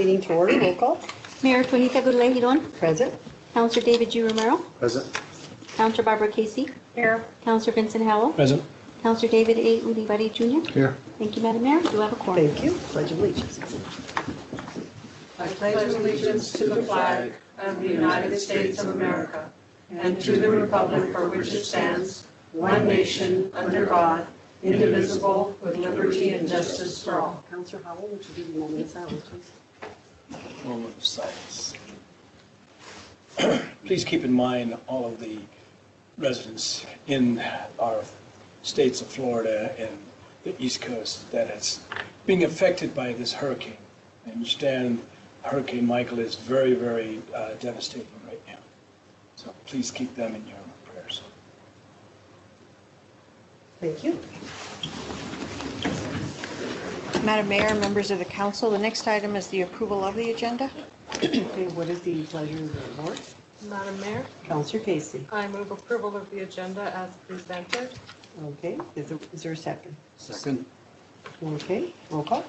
meeting to order. Roll call. Mayor Tonita Gurley Hiron, Present. Councilor David G. Romero, Present. Councilor Barbara Casey. Here. Councilor Vincent Howell, Present. Councilor David A. Ulibarri Jr. Here. Thank you, Madam Mayor. Do I have a quorum? Thank you. Pledge of allegiance. I pledge allegiance to the flag of the United States of America and to the republic for which it stands, one nation, under God, indivisible, with liberty and justice for all. Counselor Howell, would you give the moment of silence, please? Moment of silence. Please keep in mind all of the residents in our states of Florida and the East Coast that is being affected by this hurricane. I understand Hurricane Michael is very, very uh, devastating right now. So please keep them in your prayers. Thank you. Madam Mayor, members of the council, the next item is the approval of the agenda. Okay, what is the pleasure of the board? Madam Mayor, Counselor Casey. I move approval of the agenda as presented. Okay, is there, is there a second? Second. Okay, roll call.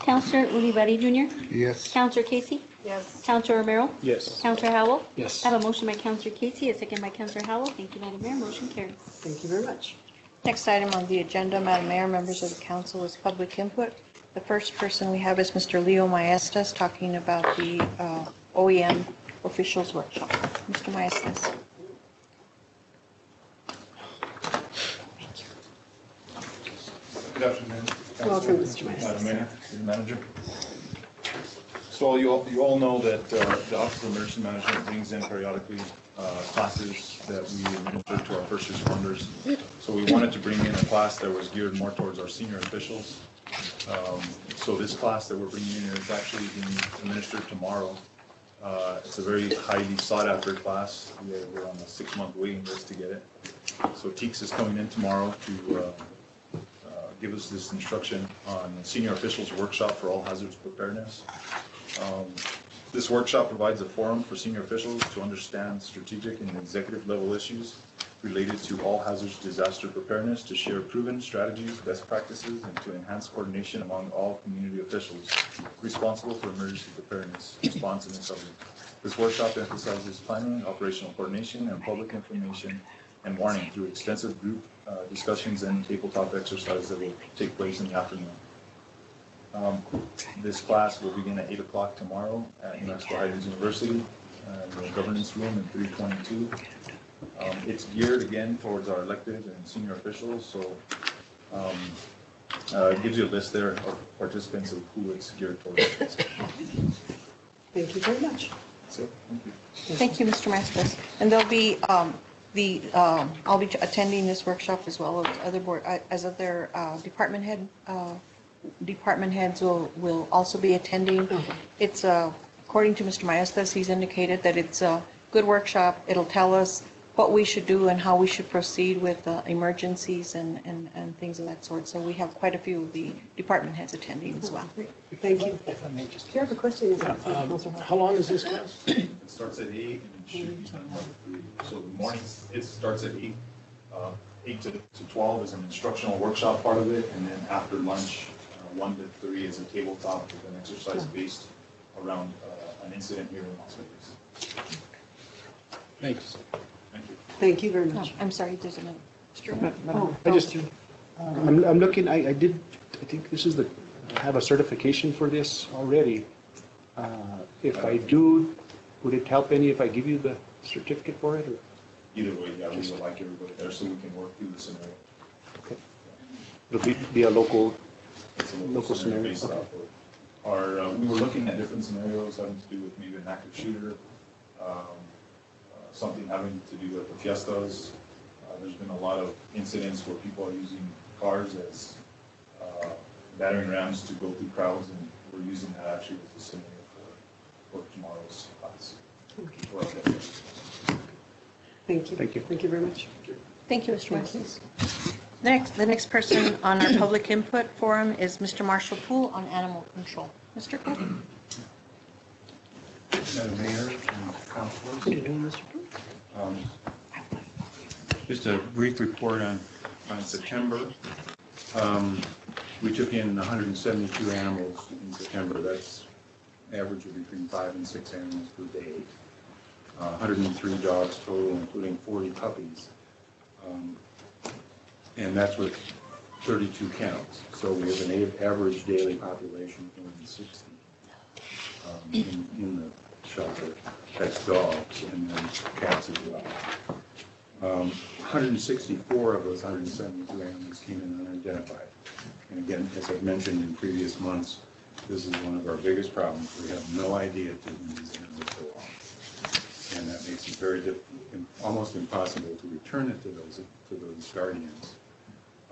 Councilor Ulibarri Jr., Yes. Councilor Casey, Yes. Councilor Romero, Yes. Councilor Howell. Yes. I have a motion by Councilor Casey, a second by Councilor Howell. Thank you, Madam Mayor. Motion carries. Thank you very much. Next item on the agenda, Madam Mayor, members of the council, is public input. The first person we have is Mr. Leo Maestas talking about the uh, OEM officials workshop. Mr. Maestas. Good afternoon. Welcome, Mr. Maestas. Madam Mayor, City Manager. So you all, you all know that uh, the Office of Emergency Management brings in periodically uh, classes that we administer to our first responders. So we wanted to bring in a class that was geared more towards our senior officials. Um, So this class that we're bringing in is actually being administered tomorrow. Uh, It's a very highly sought-after class. We're we're on a six-month waiting list to get it. So TEEX is coming in tomorrow to uh, uh, give us this instruction on senior officials workshop for all hazards preparedness. Um, This workshop provides a forum for senior officials to understand strategic and executive level issues related to all hazards disaster preparedness, to share proven strategies, best practices, and to enhance coordination among all community officials responsible for emergency preparedness, response, and recovery. This workshop emphasizes planning, operational coordination, and public information and warning through extensive group uh, discussions and tabletop exercises that will take place in the afternoon. Um, This class will begin at 8 o'clock tomorrow at New Mexico Highlands University, uh, in the governance room in 322. Um, It's geared again towards our elected and senior officials, so um, uh, it gives you a list there of participants of who it's geared towards. Thank you very much. That's it. Thank you. Thank you, Mr. Maestas. And there'll be, um, the, um, I'll be attending this workshop as well as other board, uh, as other uh, department head, uh, department heads will, will also be attending. It's, uh, according to Mr. Maestas, he's indicated that it's a good workshop. It'll tell us what we should do and how we should proceed with uh, emergencies and, and, and things of that sort. So we have quite a few of the department heads attending as well. Thank you. If I may just, Do you have a question? Is that- um, how long is this class? It starts at eight and it should be done by three. So the morning, it starts at eight. Uh, Eight to to twelve is an instructional workshop part of it, and then after lunch, uh, one to three is a tabletop with an exercise based around uh, an incident here in Las Vegas. Thanks. Thank you. Thank you very Oh, much. I'm sorry, there's another. Oh, I just, Counselor. I'm, I'm looking, I, I did, I think this is the, I have a certification for this already. Uh, If I do, would it help any if I give you the certificate for it, or? Either way, yeah, we would like everybody there so we can work through the scenario. It'll be, be a local, It's a Local scenario, based okay. off of- Our, uh, we were looking at different scenarios having to do with maybe an active shooter, um, uh, something having to do with the fiestas. Uh, There's been a lot of incidents where people are using cars as uh, battering rams to go through crowds, and we're using that actually as a scenario for, for tomorrow's class. for. Thank you. Thank you. Thank you very much. Thank you, Mr. Marquez. Next, the next person on our public input forum is Mr. Marshall Poole on animal control. Mr. Poole? Madam Mayor and councilors, Good evening, Mr. Um, just a brief report on, on September. Um, We took in 172 animals in September. That's average of between five and six animals per day. Uh, 103 dogs total, including 40 puppies. Um, And that's with 32 kennels. So we have an a- average daily population of more than 60 um, in in the shelter. That's dogs and then cats as well. Um, 164 of those 172 animals came in unidentified. And again, as I've mentioned in previous months, this is one of our biggest problems. We have no idea to whom these animals belong. And that makes it very difficult, almost impossible to return it to those, to those guardians.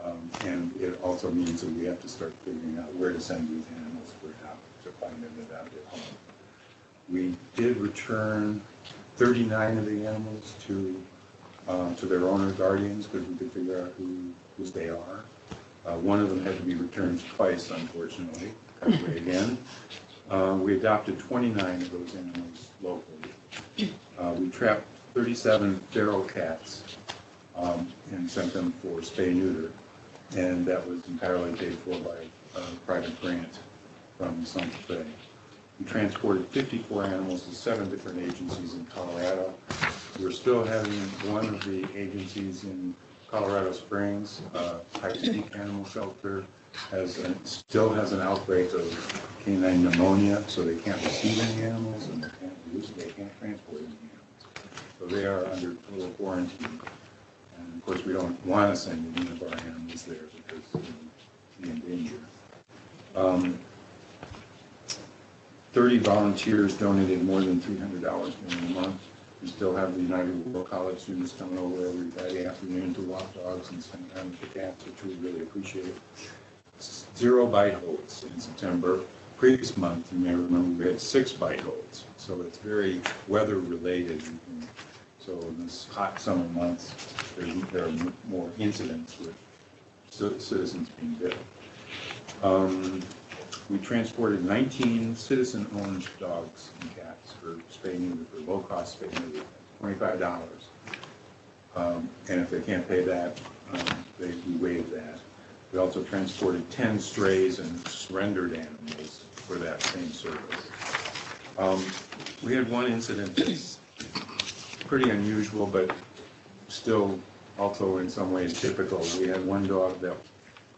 Um, And it also means that we have to start figuring out where to send these animals for now, to find home. We did return 39 of the animals to, um, to their owner guardians, because we could figure out who, who they are. Uh, One of them had to be returned twice, unfortunately, away again. Uh, We adopted 29 of those animals locally. Uh, We trapped 37 feral cats um, and sent them for spay neuter, and that was entirely paid for by a private grant from Santa Fe. We transported 54 animals to seven different agencies in Colorado. We're still having one of the agencies in Colorado Springs, uh, Pikes Peak Animal Shelter, has, an- still has an outbreak of canine pneumonia, so they can't receive any animals and they can't use, they can't transport any animals. So they are under total quarantine. And of course, we don't want to send any of our animals there because they'd be in danger. Um, 30 volunteers donated more than $300 during the month. We still have the United World College students coming over every Friday afternoon to walk dogs and spend time with the cats, which we really appreciate. Zero bite holds in September. Previous month, you may remember, we had six bite holds. So it's very weather related. So in this hot summer months, there are more incidents with citizens being bit. Um, We transported 19 citizen-owned dogs and cats for spay neuter, for low-cost spay neuter, $25. Um, And if they can't pay that, um, they, we waive that. We also transported 10 strays and surrendered animals for that same service. Um, We had one incident that's pretty unusual, but still also in some ways typical. We had one dog that,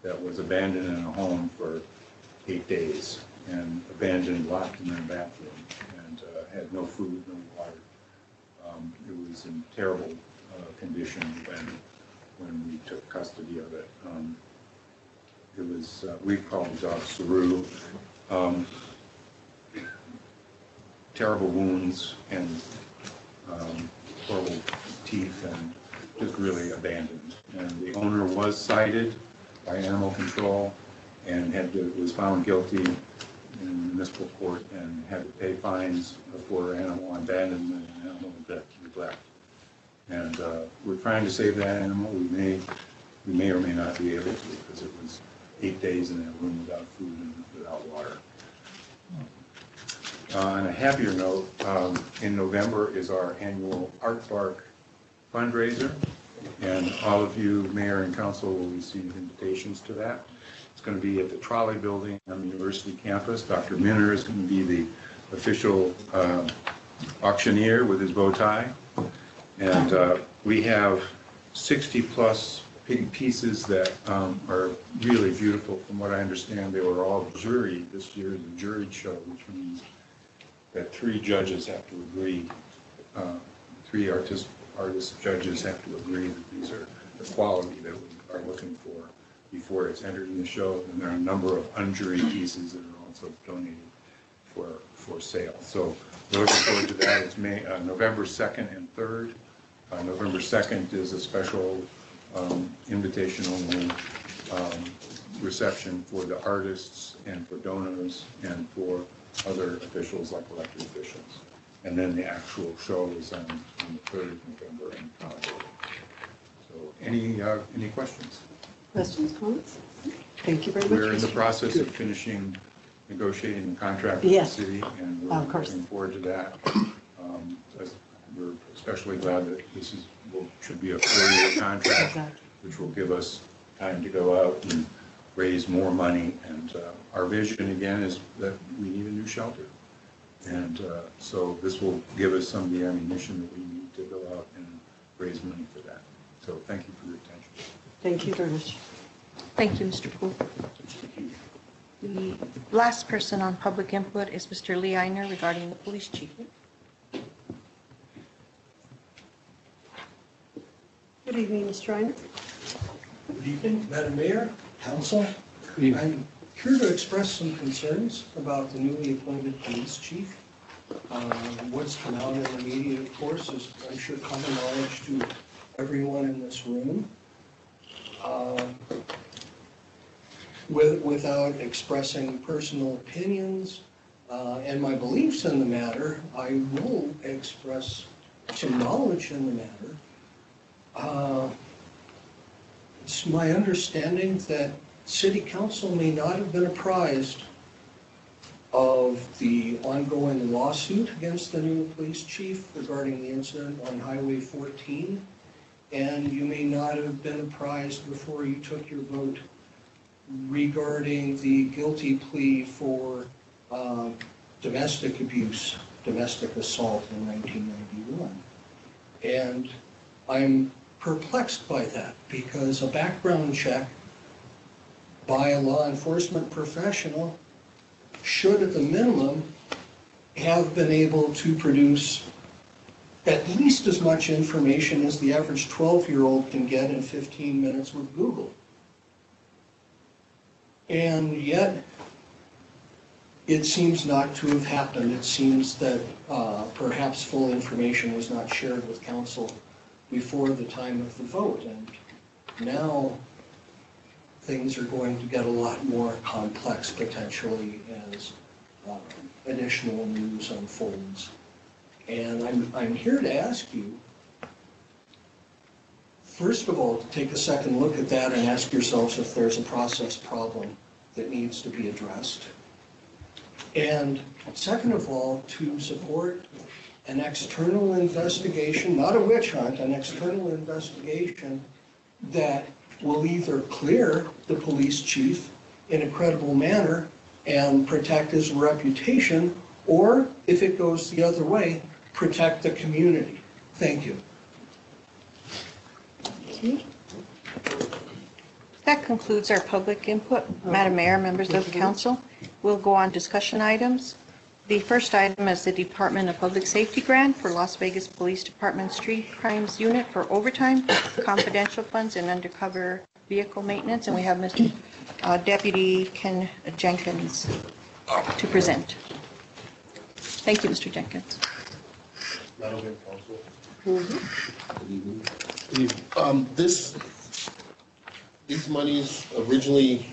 that was abandoned in a home for eight days and abandoned, locked in their bathroom and uh, had no food, no water. Um, It was in terrible uh, condition when, when we took custody of it. Um, It was, uh, we called the dog Saru. Um, Terrible wounds and um, horrible teeth and just really abandoned. And the owner was cited by animal control and had to, was found guilty in municipal court and had to pay fines for animal abandonment and animal neglect. And uh, we're trying to save that animal. We may, we may or may not be able to because it was eight days in that room without food and without water. Uh, On a happier note, um, in November is our annual Art Bark fundraiser, and all of you, mayor and council, will receive invitations to that. It's going to be at the Trolley Building on the university campus. Dr. Minner is going to be the official uh, auctioneer with his bow tie. And uh, we have 60-plus pieces that um, are really beautiful. From what I understand, they were all juried. This year a juried show, which means that three judges have to agree, uh, three artist, artist judges have to agree that these are the quality that we are looking for before it's entered in the show. And there are a number of unjuried pieces that are also donated for, for sale. So we're looking forward to that. It's May, uh, November 2nd and 3rd. Uh, November 2nd is a special um, invitation only um, reception for the artists and for donors and for other officials like elected officials. And then the actual show is on, on the 3rd of November in Colorado. So any, uh, any questions? Questions, comments? Thank you very much. We're in the Mr. process of finishing negotiating the contract with the Yes. city, and we're Of course. looking forward to that. Um, as- We're especially glad that this is, will, should be a four-year contract, Exactly. which will give us time to go out and raise more money. And uh, our vision, again, is that we need a new shelter. And uh, so this will give us some of the ammunition that we need to go out and raise money for that. So thank you for your attention. Thank you very much. Thank you, Mr. Poole. The last person on public input is Mr. Lee Einer regarding the police chief. Good evening, Mr. Einer. Good evening, Madam Mayor, Council. I'm here to express some concerns about the newly appointed police chief. Um, What's come out in the media, of course, is, I'm sure, common knowledge to everyone in this room. Um, with- Without expressing personal opinions uh, and my beliefs in the matter, I will express some knowledge in the matter. Uh, it's my understanding that city council may not have been apprised of the ongoing lawsuit against the new police chief regarding the incident on Highway 14. And you may not have been apprised before you took your vote regarding the guilty plea for uh, domestic abuse, domestic assault in 1991. And I'm perplexed by that because a background check by a law enforcement professional should at the minimum have been able to produce at least as much information as the average 12-year-old can get in 15 minutes with Google. And yet, it seems not to have happened. It seems that uh, perhaps full information was not shared with council before the time of the vote. And now, things are going to get a lot more complex potentially as um, additional news unfolds. And I'm, I'm here to ask you, first of all, to take a second look at that and ask yourselves if there's a process problem that needs to be addressed. And second of all, to support an external investigation, not a witch hunt, an external investigation that will either clear the police chief in a credible manner and protect his reputation, or if it goes the other way, protect the community. Thank you. That concludes our public input. Madam Mayor, members of the council, we'll go on discussion items. The first item is the Department of Public Safety grant for Las Vegas Police Department Street Crimes Unit for overtime, confidential funds, and undercover vehicle maintenance. And we have Mr. uh, Deputy Ken Jenkins to present. Thank you, Mr. Jenkins. Madam Mayor, Council. Good evening. Um, this, these monies originally,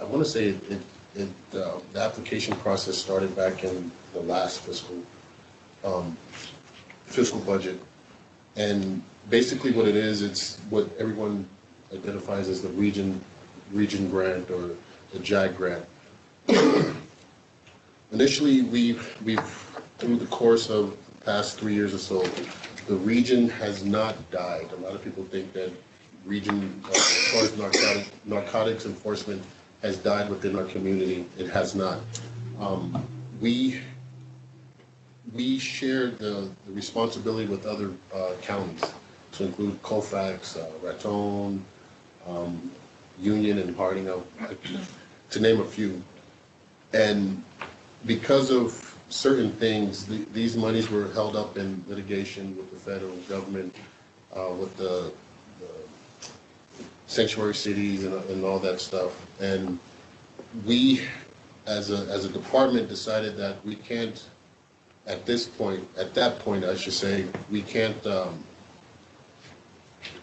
I want to say it, it, it, uh, the application process started back in the last fiscal, um, fiscal budget. And basically what it is, it's what everyone identifies as the region, region grant or the JAG grant. Initially, we, we've, through the course of the past three years or so, the region has not died. A lot of people think that region, uh, as far as narcotic, narcotics enforcement has died within our community. It has not. Um, we, we share the, the responsibility with other uh, counties, to include Colfax, uh, Raton, um, Union, and Harding, to name a few. And because of certain things, th- these monies were held up in litigation with the federal government, uh, with the the sanctuary cities and, and all that stuff. And we, as a, as a department, decided that we can't, at this point, at that point, I should say, we can't, um,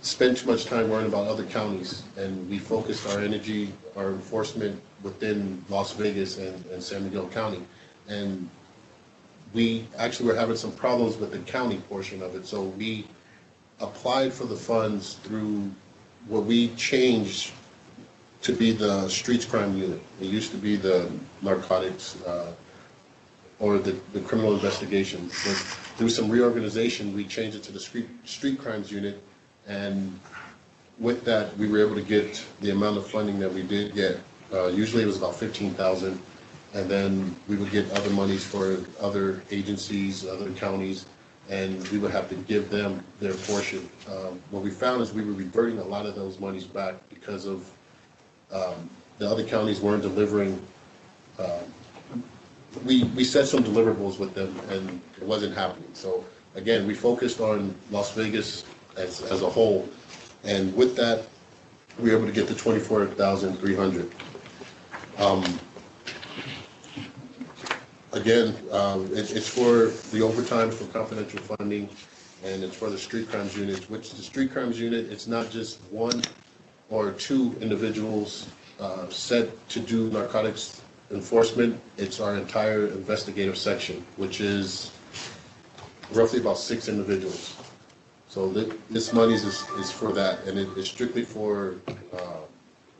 spend too much time worrying about other counties. And we focused our energy, our enforcement within Las Vegas and, and San Miguel County. And we actually were having some problems with the county portion of it, so we applied for the funds through what we changed to be the streets crime unit. It used to be the narcotics, uh, or the, the criminal investigations. But through some reorganization, we changed it to the street, street crimes unit. And with that, we were able to get the amount of funding that we did get. Uh, usually it was about fifteen thousand. And then we would get other monies for other agencies, other counties, and we would have to give them their portion. Um, What we found is we were reverting a lot of those monies back because of um, the other counties weren't delivering. um, We, we set some deliverables with them and it wasn't happening. So again, we focused on Las Vegas as, as a whole. And with that, we were able to get the twenty-four thousand three hundred. Again, um, it's, it's for the overtime for confidential funding, and it's for the street crimes unit, which the street crimes unit, it's not just one or two individuals uh, set to do narcotics enforcement, it's our entire investigative section, which is roughly about six individuals. So thi- this money is, is for that, and it is strictly for uh,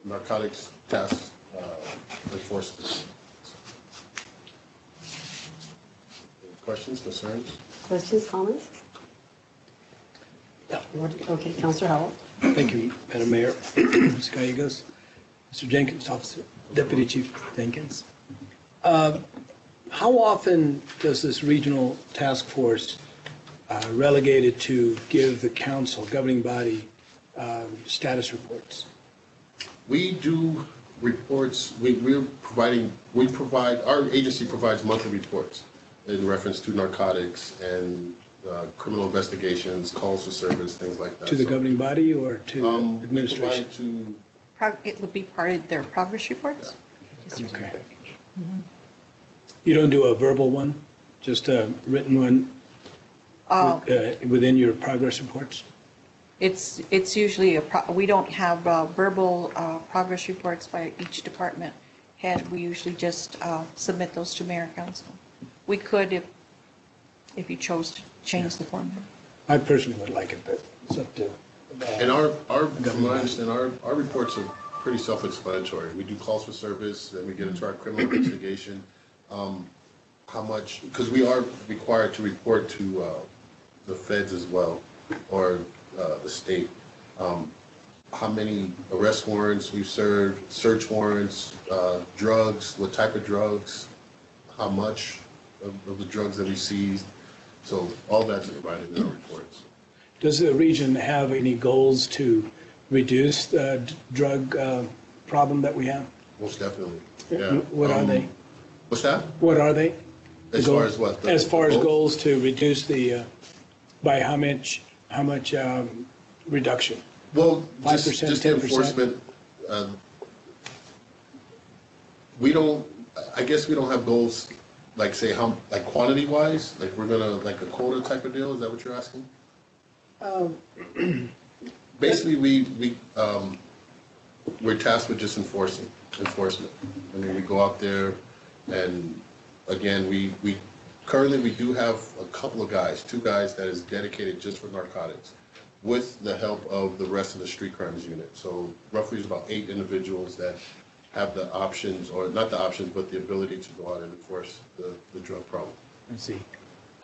narcotics task uh, enforcement. Any Questions, concerns? Questions, comments? Yeah, Okay, Counselor Howell? Thank you, Madam Mayor, Ms. Gallegos, Mr. Jenkins, Officer, Deputy Chief Jenkins. Uh, How often does this regional task force uh, relegated to give the council, governing body, um, status reports? We do reports, we, we're providing, we provide, our agency provides monthly reports in reference to narcotics and uh, criminal investigations, calls for service, things like that. To the So, governing body or to um, we administration? provide To, Prog- It would be part of their progress reports? Okay. You don't do a verbal one, just a written one Uh, uh, within your progress reports? It's, it's usually a, pro- we don't have uh, verbal uh, progress reports by each department head. We usually just uh, submit those to mayor and council. We could if, if you chose to change the format. I personally would like it, but it's up to. uh, and our, our, from what I understand, our, our reports are pretty self-explanatory. We do calls for service, then we get into our criminal investigation. Um, How much, because we are required to report to uh, the feds as well, or uh, the state. Um, How many arrest warrants we've served, search warrants, uh, drugs, what type of drugs, how much of of the drugs that we seized. So all that's provided in our reports. Does the region have any goals to reduce the d- drug uh, problem that we have? Most definitely, yeah. What are Um, they? What's that? What are they? As The far goal- as what? the- As far as goals? to reduce the, uh, by how much, how much um, reduction? Well, just, 5%, just the 10%? enforcement, um, we don't, I guess we don't have goals, like say how, like quantity wise, like we're gonna, like a quota type of deal, is that what you're asking? Basically, we, we, um, we're tasked with just enforcing, enforcement. I mean, we go out there and, again, we, we, currently, we do have a couple of guys, two guys that is dedicated just for narcotics with the help of the rest of the street crimes unit. So roughly it's about eight individuals that have the options, or not the options, but the ability to go out and enforce the, the drug problem. I see.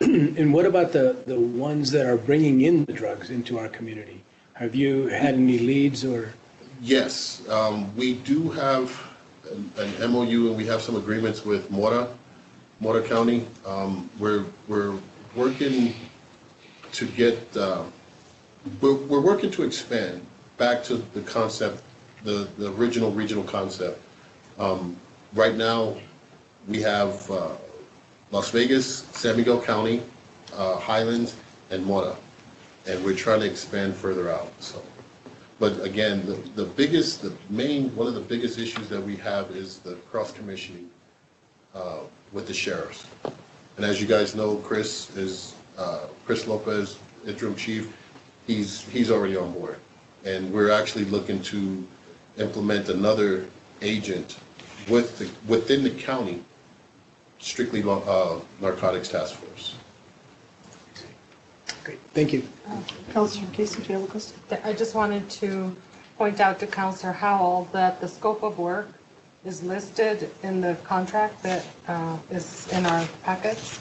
And what about the, the ones that are bringing in the drugs into our community? Have you had any leads or? Yes, um, we do have an an MOU and we have some agreements with Mora, Mora County. Um, We're, we're working to get, uh, we're, we're working to expand back to the concept, the, the original regional concept. Um, Right now, we have uh, Las Vegas, San Miguel County, uh, Highlands, and Mora. And we're trying to expand further out, so. But again, the, the biggest, the main, one of the biggest issues that we have is the cross-commissioning uh, with the sheriffs. And as you guys know, Chris is, uh, Chris Lopez, interim chief, he's, he's already on board. And we're actually looking to implement another agent with, the within the county, strictly uh, narcotics task force. Great, thank you. Counselor Casey, do you have a question? I just wanted to point out to Counselor Howell that the scope of work is listed in the contract that uh, is in our packets.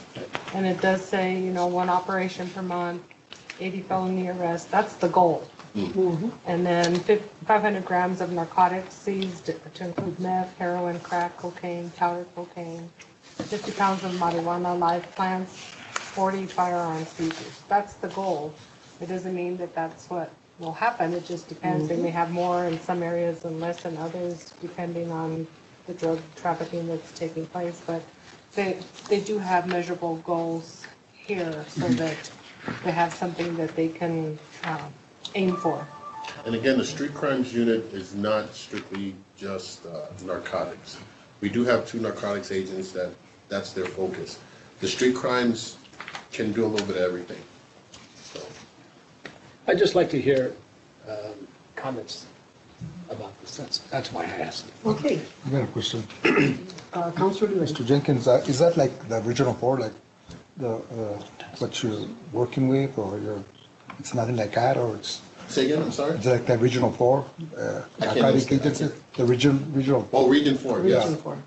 And it does say, you know, one operation per month, 80 felony arrests. That's the goal. Mm-hmm. And then fif- 500 grams of narcotics seized to include meth, heroin, crack, cocaine, powder cocaine, 50 pounds of marijuana, live plants, 40 firearms seizures. That's the goal. It doesn't mean that that's what will happen. It just depends. They mm-hmm. may have more in some areas and less in others, depending on the drug trafficking that's taking place. But they, they do have measurable goals here so mm-hmm. that they have something that they can um, aim for. And again, the street crimes unit is not strictly just uh, narcotics. We do have two narcotics agents that, that's their focus. The street crimes can do a little bit of everything. So, I'd just like to hear um, comments about this. That's, that's why I asked. Okay, I got a question. uh, Counselor Lewis. Mr. Jenkins, uh, is that like the regional board, like the, uh, what you're working with, or you're, it's nothing like that, or it's, Say again, I'm sorry? it's like the regional four? uh, I can't narcotic understand. agency? The region, regional, Oh, Region Four, yes. Region four.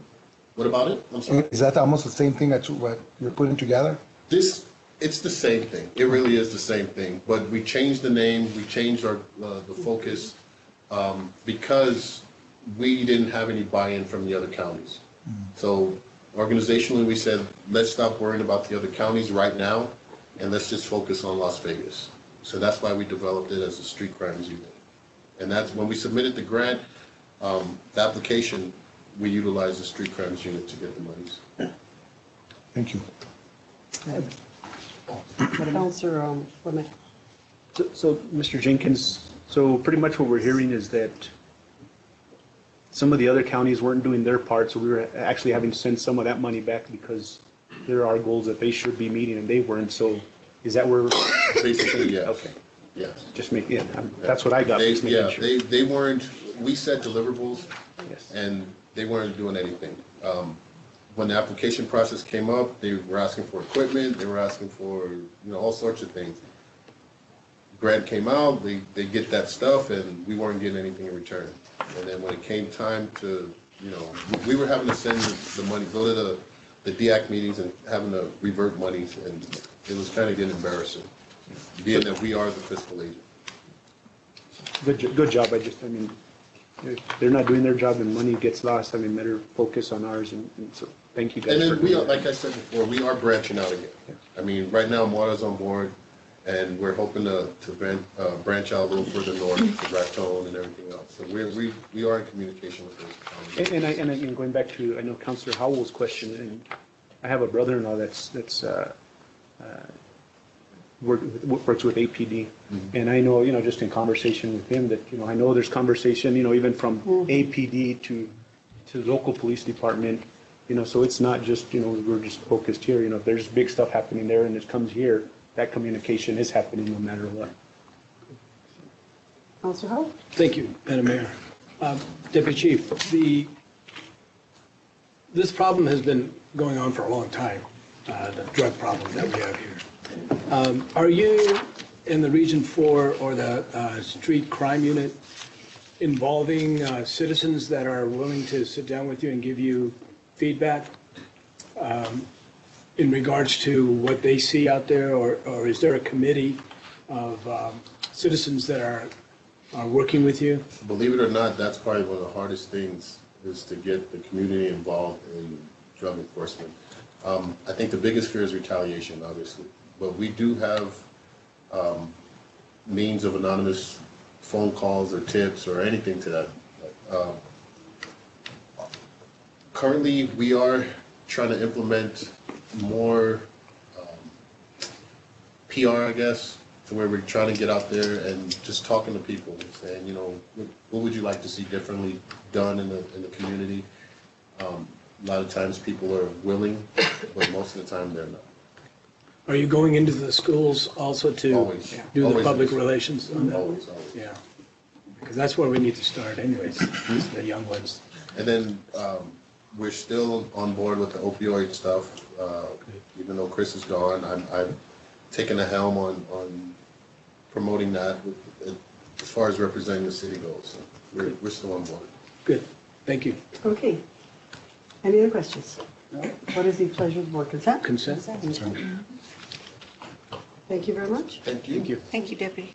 What about it? I'm sorry. is that almost the same thing that you, what you're putting together? This, it's the same thing. It really is the same thing. But we changed the name, we changed our, uh, the focus, um, because we didn't have any buy-in from the other counties. So organizationally, we said, let's stop worrying about the other counties right now, and let's just focus on Las Vegas. So that's why we developed it as a street crimes unit. And that's, when we submitted the grant, um, the application, we utilized the street crimes unit to get the monies. Thank you. Counselor, um, Clement. So- So, Mr. Jenkins, so pretty much what we're hearing is that some of the other counties weren't doing their part, so we were actually having to send some of that money back because there are goals that they should be meeting and they weren't, so is that where, Basically, yes. okay, Yes. just make, yeah, I'm- that's what I got. They, just making yeah, sure. they, they weren't, we set deliverables Yes. and they weren't doing anything. Um, When the application process came up, they were asking for equipment, they were asking for, you know, all sorts of things. Grant came out, they, they get that stuff and we weren't getting anything in return. And then when it came time to, you know, we were having to send the money, go to the, the DEAC meetings and having to revert monies and it was kind of getting embarrassing, being that we are the fiscal agent. Good, jo- good job, I just, I mean, if they're not doing their job and money gets lost, I mean, better focus on ours and, and so, thank you guys. And for then we, doing are that. like I said before, we are branching out again. I mean, right now, Mora's on board, and we're hoping to, to branch, uh, branch out a little further north, to Raton and everything else. So we're, we, we are in communication with those. And um, and I, and again, going back to, I know Counselor Howell's question, and I have a brother-in-law that's, that's, uh, Uh, work, works with APD. Mm-hmm. And I know, you know, just in conversation with him, that, you know, I know there's conversation, you know, even from mm-hmm. APD to, to the local police department, you know, so it's not just, you know, we're just focused here, you know, if there's big stuff happening there and it comes here, that communication is happening no matter what. Counselor Howell? Thank you, Madam Mayor. Uh, Deputy Chief, the, this problem has been going on for a long time, uh, the drug problem that we have here. Um, Are you in the Region 4 or the uh, Street Crime Unit involving uh, citizens that are willing to sit down with you and give you feedback um, in regards to what they see out there? Or or is there a committee of um, citizens that are, are working with you? Believe it or not, that's probably one of the hardest things, is to get the community involved in drug enforcement. Um, I think the biggest fear is retaliation, obviously, but we do have um, means of anonymous phone calls or tips or anything to that. Um, Currently, we are trying to implement more um, PR, I guess, to where we're trying to get out there and just talking to people, saying, you know, what, what would you like to see differently done in the, in the community? Um, A lot of times people are willing, but most of the time they're not. Are you going into the schools also to Always. do the Always. public relations on that? Always, always. Yeah, because that's where we need to start anyways, is the young ones. And then, um, we're still on board with the opioid stuff, uh, even though Chris is gone, I'm, I've taken the helm on, on promoting that with- as far as representing the city goes. So We're, we're still on board. Good, thank you. Okay. Any other questions? What is the pleasure of the board? Consent? Consent? Thank you very much. Thank you. Thank you. Thank you, Deputy.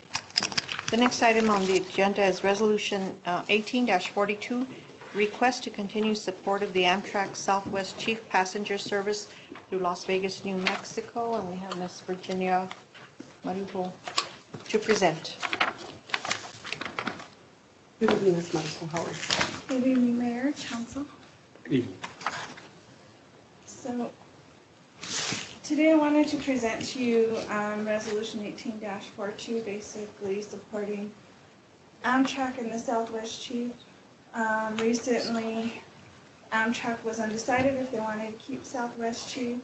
The next item on the agenda is Resolution uh, 18-42, request to continue support of the Amtrak Southwest Chief Passenger Service through Las Vegas, New Mexico, and we have Ms. Virginia Marijo to present. Good evening, Ms. Marisol, how are you? Good evening, Mayor, Council. Good Evening. So today I wanted to present to you um, Resolution 18-42, basically supporting Amtrak and the Southwest Chief. Um, Recently, Amtrak was undecided if they wanted to keep Southwest Chief.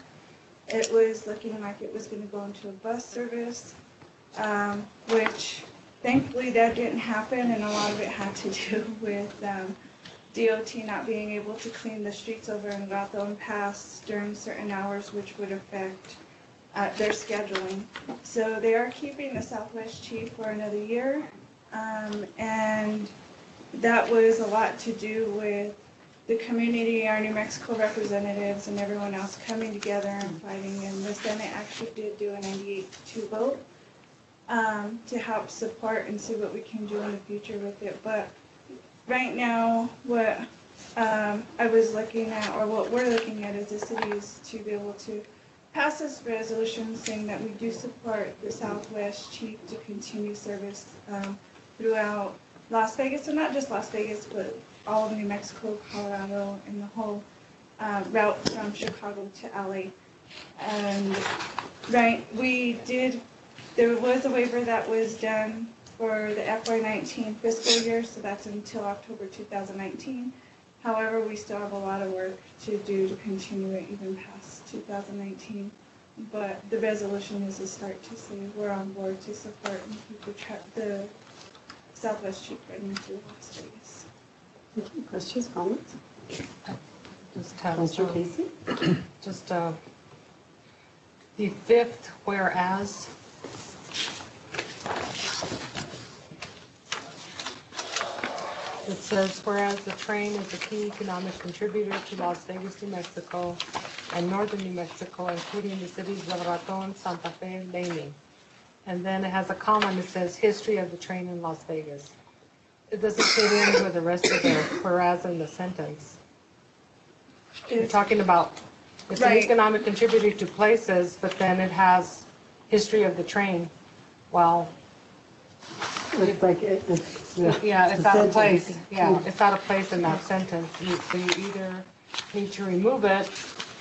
It was looking like it was going to go into a bus service, um, which thankfully that didn't happen, and a lot of it had to do with um, DOT not being able to clean the streets over in Raton Pass during certain hours, which would affect uh, their scheduling. So they are keeping the Southwest Chief for another year. Um, And that was a lot to do with the community, our New Mexico representatives, and everyone else coming together and fighting. And the Senate actually did do a 98-2 vote um, to help support and see what we can do in the future with it. But right now, what um, I was looking at, or what we're looking at as the city is to be able to pass this resolution saying that we do support the Southwest Chief to continue service um, throughout Las Vegas, and not just Las Vegas, but all of New Mexico, Colorado, and the whole uh, route from Chicago to LA. And, right, we did, there was a waiver that was done for the FY19 fiscal year, so that's until October 2019. However, we still have a lot of work to do to continue it even past 2019. But the resolution is a start to say we're on board to support and keep the, tra- the Southwest Chief running through Las Vegas. Thank you. Questions, comments? Just have Counselor some- Casey? Just, uh, the fifth whereas. It says, whereas the train is a key economic contributor to Las Vegas, New Mexico, and northern New Mexico, including the cities of Raton, Santa Fe, and Lamy. And then it has a comment that says, history of the train in Las Vegas. It doesn't fit in with the rest of the whereas in the sentence. You're talking about, it's an Right. economic contributor to places, but then it has history of the train. Well, It's like, it- it's, yeah. yeah, it's a out of sentence. place, yeah, it's out of place in that sentence. You- So you either need to remove it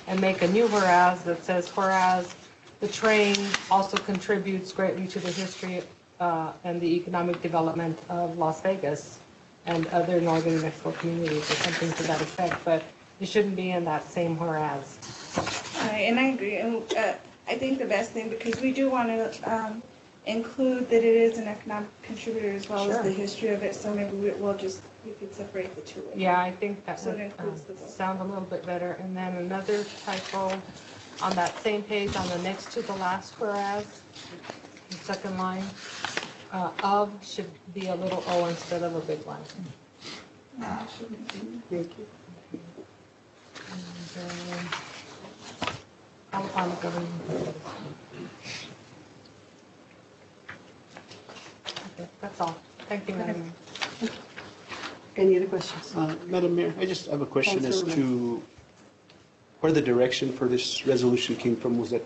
and make a new whereas that says whereas the train also contributes greatly to the history uh, and the economic development of Las Vegas and other northern New Mexico communities or something to that effect, but it shouldn't be in that same whereas. Right, and I agree, and uh, I think the best thing, because we do want to include that it is an economic contributor as well as the history of it, so maybe we- we'll just, we could separate the two. Yeah, I think that So it would includes uh, the both. sound a little bit better. And then another typo on that same page, on the next to the last whereas, the second line, uh, of should be a little O instead of a big one. Thank you. And then Alabama government. Okay, That's all. Thank you, Madam Mayor. Any other questions? Uh, Madam Mayor, I just have a question as Councilor to where the direction for this resolution came from. Was that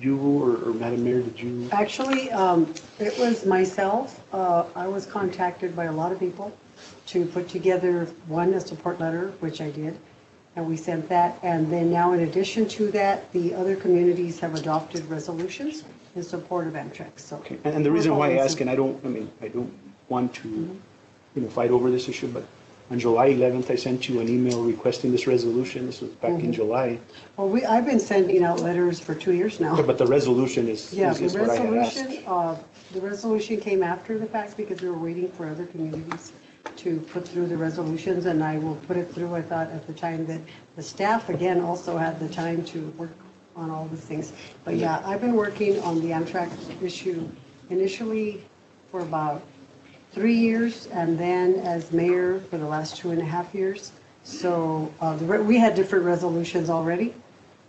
you or or Madam Mayor, did you? Actually, um, it was myself. Uh, I was contacted by a lot of people to put together, one, a support letter, which I did, and we sent that. And then now, in addition to that, the other communities have adopted resolutions in support of Amtrak, so. Okay, And and the reason why I ask, and I don't, I mean, I don't want to, you know, fight over this issue, but on July 11th, I sent you an email requesting this resolution. This was back in July. Well, we, I've been sending out letters for two years now. But the resolution is Yeah, is the is what I had asked. resolution, uh, the resolution came after the fact because we were waiting for other communities to put through the resolutions, and I will put it through. I thought at the time that the staff, again, also had the time to work on all these things. But yeah, I've been working on the Amtrak issue initially for about three years, and then as mayor for the last two and a half years. So uh, the re- we had different resolutions already,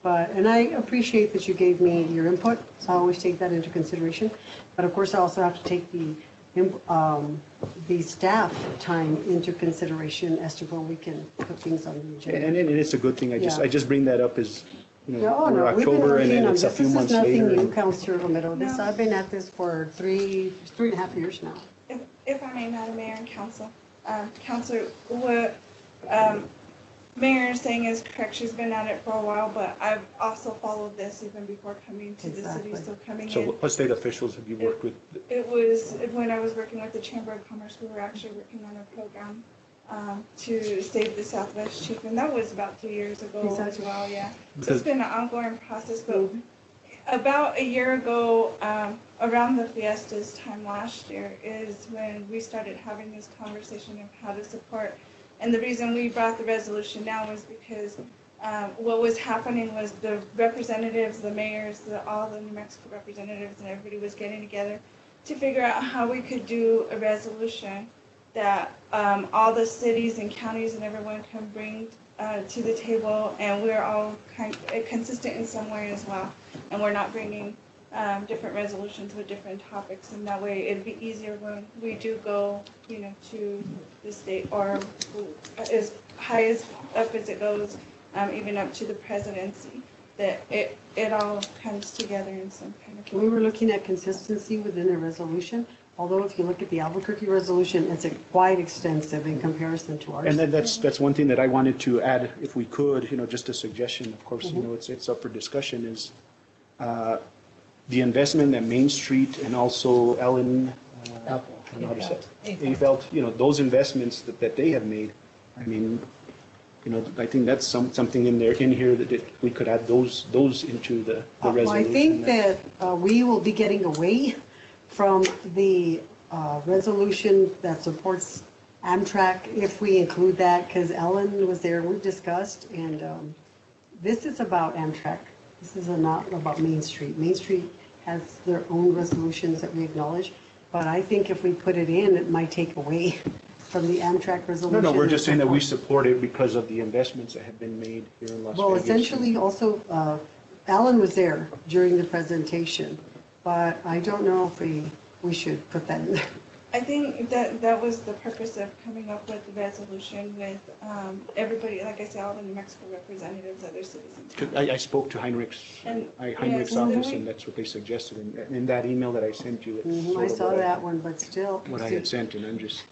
but, and I appreciate that you gave me your input, so I always take that into consideration. But of course, I also have to take the um, the staff time into consideration as to when we can put things on the And, agenda. and it's a good thing, I just, Yeah. I just bring that up as, you know, No, we're no, we've been October and working then on it's this. a few This months is nothing later. new, and- Councilor Romero. This, No. I've been at this for three, three and a half years now. If, if I may, Madam Mayor and Council, um, Councilor, what, um, Mayor is saying is correct, she's been at it for a while, but I've also followed this even before coming to the city, Exactly. so coming So in. what state officials have you worked with? It was, when I was working with the Chamber of Commerce, we were actually working on a program, um, to save the Southwest Chief, and that was about two years ago as well, yeah. So it's been an ongoing process, but about a year ago, um, around the fiestas time last year is when we started having this conversation of how to support. And the reason we brought the resolution now was because, um, what was happening was the representatives, the mayors, the, all the New Mexico representatives and everybody was getting together to figure out how we could do a resolution that, um, all the cities and counties and everyone can bring, uh, to the table and we're all kind, uh, consistent in some way as well and we're not bringing um, different resolutions with different topics, and that way it'd be easier when we do go, you know, to the state or as high as up as it goes, um, even up to the presidency, that it, it all comes together in some kind of. We were looking at consistency within the resolution, although if you look at the Albuquerque resolution, it's quite extensive in comparison to ours. And then that's, that's one thing that I wanted to add, if we could, you know, just a suggestion, of course, you know, it's, it's up for discussion, is uh, the investment at Main Street and also Ellen, uh, I don't know how to say it. Affeldt, you know, those investments that, that they have made, I mean, you know, I think that's some, something in there, in here that it- we could add those, those into the the Uh, resolution. I think that uh, we will be getting away from the uh, resolution that supports Amtrak if we include that, because Ellen was there, we discussed, and um, this is about Amtrak. This is not about Main Street. Main Street has their own resolutions that we acknowledge, but I think if we put it in, it might take away from the Amtrak No, resolution. no, no we're just saying that we support. support it because of the investments that have been made here in Las Vegas. Well, essentially, also, uh, Alan was there during the presentation, but I don't know if we, we should put that in there. I think that, that was the purpose of coming up with the resolution with, um, everybody, like I said, all the New Mexico representatives, other citizens. 'Cause I, I spoke to Heinrich's, And- I- Heinrich's yes, and then office, we- and that's what they suggested, and in that email that I sent you, it's Mhm, sort I of saw what I- that one, but still. What I had sent, and I'm just,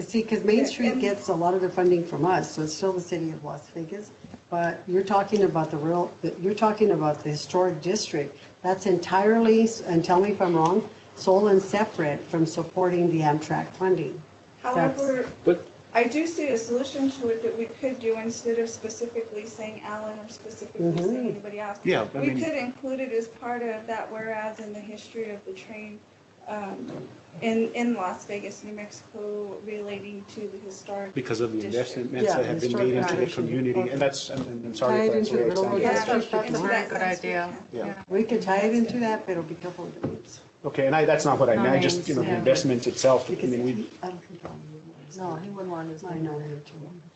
See, because Main Street gets a lot of the funding from us, so it's still the city of Las Vegas. But you're talking about the real, you're talking about the historic district. That's entirely, and tell me if I'm wrong, sole and separate from supporting the Amtrak funding. However, But I do see a solution to it that we could do instead of specifically saying Allen or specifically mm-hmm. saying anybody else. Yeah, I We mean- could include it as part of that whereas in the history of the train um, in, in Las Vegas, New Mexico relating to the historic. because of the district. investments Yeah, that have been historic made into the preservation. community, and that's, I'm- I'm sorry Tie if that's into the way the it Railroad sounded. Yeah, District. into That's a that good sense we idea. can. Yeah. We could tie it into that, but it'll be careful with the names. Okay, and I, that's not what I meant, I just, you know, the Yeah. investments itself, I Because mean, we, I don't think I'll need more. No, he wouldn't want his I name know on him it. too.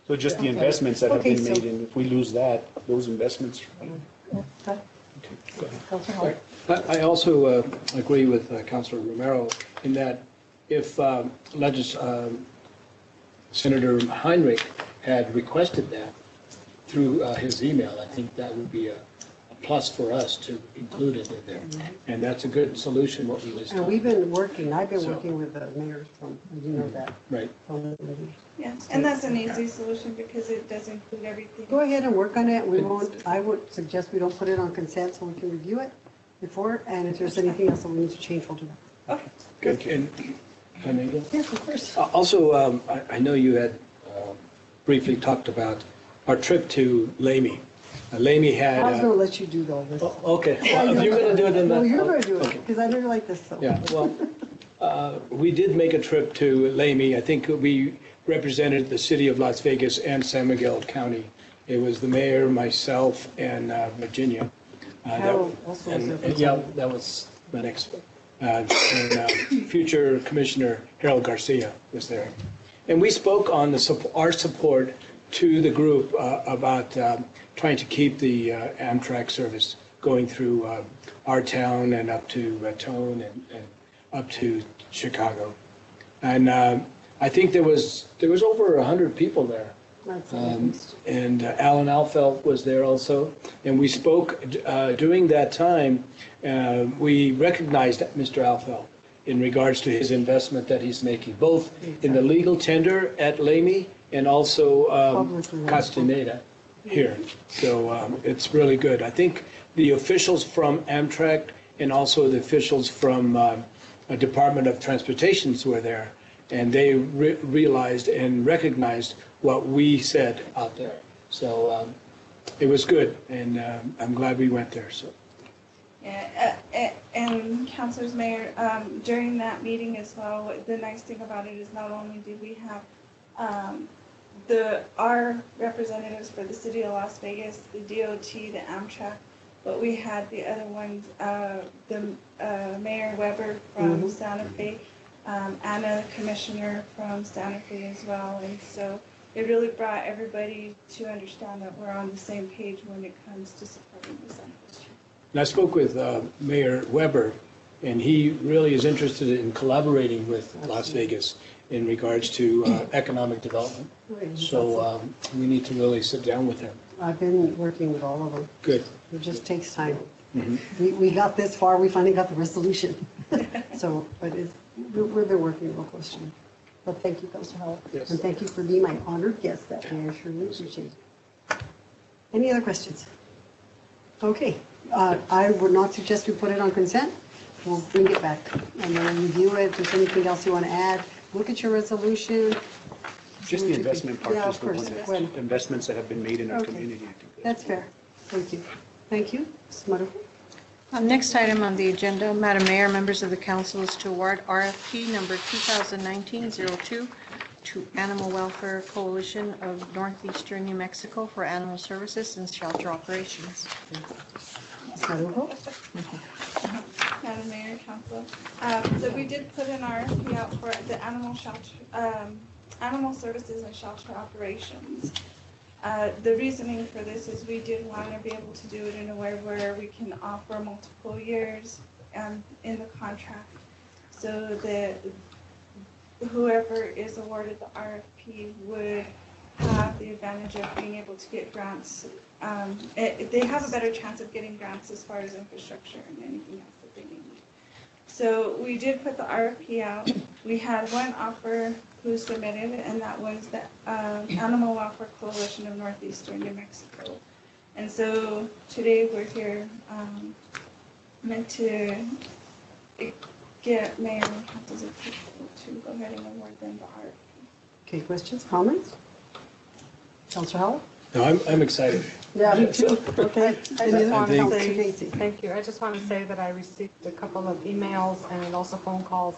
so just the Okay. investments that have Okay, been so- made, and if we lose that, those investments. Okay. Councilor Hall. I I also uh, agree with uh, Councilor Romero in that if um, legis, um, Senator Heinrich had requested that through uh, his email, I think that would be a a plus for us to include it in there. And that's a good solution, what we was And we've been working, I've been So- working with the mayors from, you know that. right? from- Yeah, and that's an easy solution because it does include everything. Go ahead and work on it. We won't, I would suggest we don't put it on consent so we can review it before, and if there's anything else that we need to change, we'll do that. Okay. Good. And, if I may go? Yes, of course. Uh, Also, um, I I know you had um, briefly talked about our trip to Lamy. Uh, Lamy had. I was uh, gonna let you do all this. oh, Okay, well, if you're going to do it in No, you're gonna do it, Okay. because I know you like this, so. Yeah, well, uh, we did make a trip to Lamy. I think we represented the city of Las Vegas and San Miguel County. It was the mayor, myself, and uh, Virginia. Uh, that- also and- Yeah, that was my next, uh, and uh, future Commissioner Harold Garcia was there. And we spoke on the, sup- our support to the group uh, about um, trying to keep the uh, Amtrak service going through uh, our town and up to Raton and and up to Chicago. And um, I think there was, there was over 100 people there. Um. And uh, Allan Affeldt was there also. And we spoke, uh, during that time, uh, we recognized Mr. Alfeld in regards to his investment that he's making, both in the legal tender at Lamy and also um. Castaneda here. So um, it's really good. I think the officials from Amtrak and also the officials from uh, Department of Transportations were there, and they re- realized and recognized what we said out there. So um, it was good, and um, I'm glad we went there, so. Yeah, uh, uh, and councilors, mayor, um, during that meeting as well, the nice thing about it is not only did we have, um, the, our representatives for the city of Las Vegas, the DOT, the Amtrak, but we had the other ones, uh, the, uh, Mayor Webber from Mhm. Santa Fe, um, Anna Commissioner from Santa Fe as well, and so it really brought everybody to understand that we're on the same page when it comes to supporting the Santa And I spoke with uh, Mayor Webber, and he really is interested in collaborating with Las Vegas in regards to uh, economic development. So um, we need to really sit down with him. I've been working with all of them. Good. It just takes time. Mhm. We, we got this far, we finally got the resolution. So, but it's, we- we've been working real close to you. But thank you, Councilor Howell. Yes. And thank you for being my honored guest that day, I surely appreciate it. Any other questions? Okay, uh, I would not suggest we put it on consent. We'll bring it back and then review it. If there's anything else you want to add, look at your resolution. Just the investment part, Yeah, just of the course. one that, investments that have been made in our Okay. community, I think. That's fair. Thank you. Thank you. Ms. Uh, Next item on the agenda, Madam Mayor, members of the council, is to award RFP number 2019-02 to Animal Welfare Coalition of Northeastern New Mexico for animal services and shelter operations. Madam Mayor, Council. Um, So we did put an RFP out for the animal shelter, um, animal services and shelter operations. Uh, The reasoning for this is we did want to be able to do it in a way where we can offer multiple years um, in the contract. So that whoever is awarded the RFP would have the advantage of being able to get grants. Um, it- They have a better chance of getting grants as far as infrastructure and anything else that they need. So we did put the RFP out. We had one offer who submitted, and that was the um, Animal Welfare Coalition of Northeastern New Mexico. And so today we're here um, meant to get mayor and council's approval to go ahead and award them the RFP. Okay, questions, comments? Councilor Howell? No, I'm, I'm excited. Yeah, me too. Okay. I just want to Councilor say, Casey? thank you. I just want to say that I received a couple of emails and also phone calls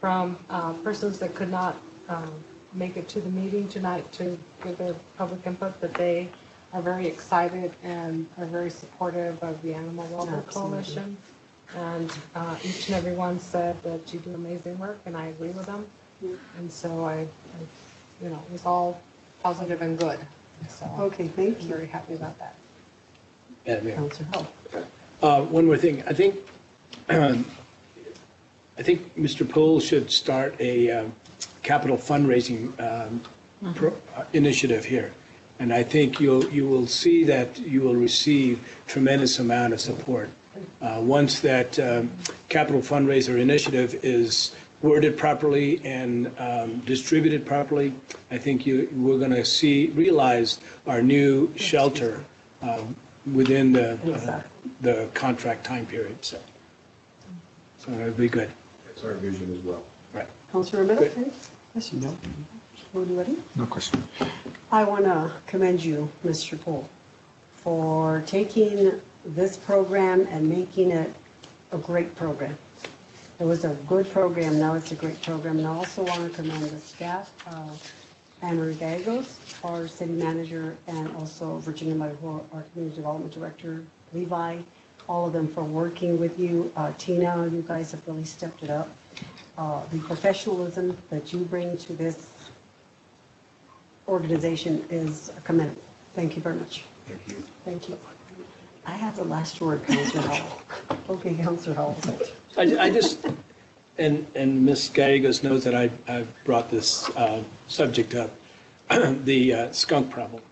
from uh, persons that could not um, make it to the meeting tonight to give their public input, that they are very excited and are very supportive of the Animal Welfare Absolutely. Coalition. And uh, each and every one said that you do amazing work, and I agree with them. And so I, I- you know, it was all positive and good. So Okay, thank I'm you. very happy about that. Madam Mayor. Councilor Howell? Uh, One more thing, I think, I think Mr. Poole should start a um, capital fundraising um, pro- uh, initiative here. And I think you'll, you will see that you will receive tremendous amount of support. Uh, Once that um, capital fundraiser initiative is worded properly and um, distributed properly, I think you, we're going to see, realize our new shelter um, within the, uh, the contract time period, so. So it'll be good. That's our vision as well. Right. Councilor Romero, Good. any questions? No. Anybody? No question. I want to commend you, Mr. Poole, for taking this program and making it a great program. It was a good program, now it's a great program. And I also want to commend the staff, uh, Anna Gallegos, our city manager, and also Virginia Marujo, our community development director, Levi, all of them for working with you. Uh, Tina, you guys have really stepped it up. Uh, The professionalism that you bring to this organization is commendable. Thank you very much. Thank you. Thank you. I have the last word, Councilor Howell. Okay, Councilor Howell. I, I just, And, and Ms. Gallegos knows that I, I've brought this uh, subject up, the uh, skunk problem.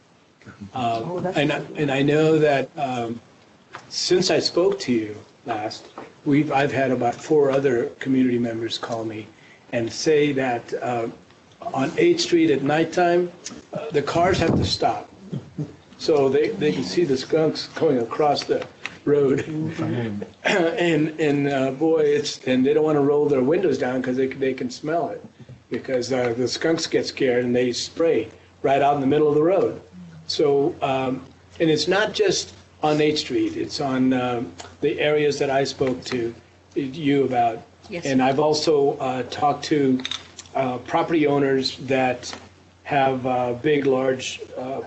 Uh, Oh, that's- And, I- and I know that um, since I spoke to you last, we've, I've had about four other community members call me and say that uh, on 8th Street at nighttime, uh, the cars have to stop. So they, they can see the skunks going across the road. And, and uh, boy, it's, and they don't want to roll their windows down because they, they can smell it. Because uh, the skunks get scared and they spray right out in the middle of the road. So, um, and it's not just on 8th Street, it's on um, the areas that I spoke to you about. Yes. And I've also uh, talked to uh, property owners that have uh, big, large uh,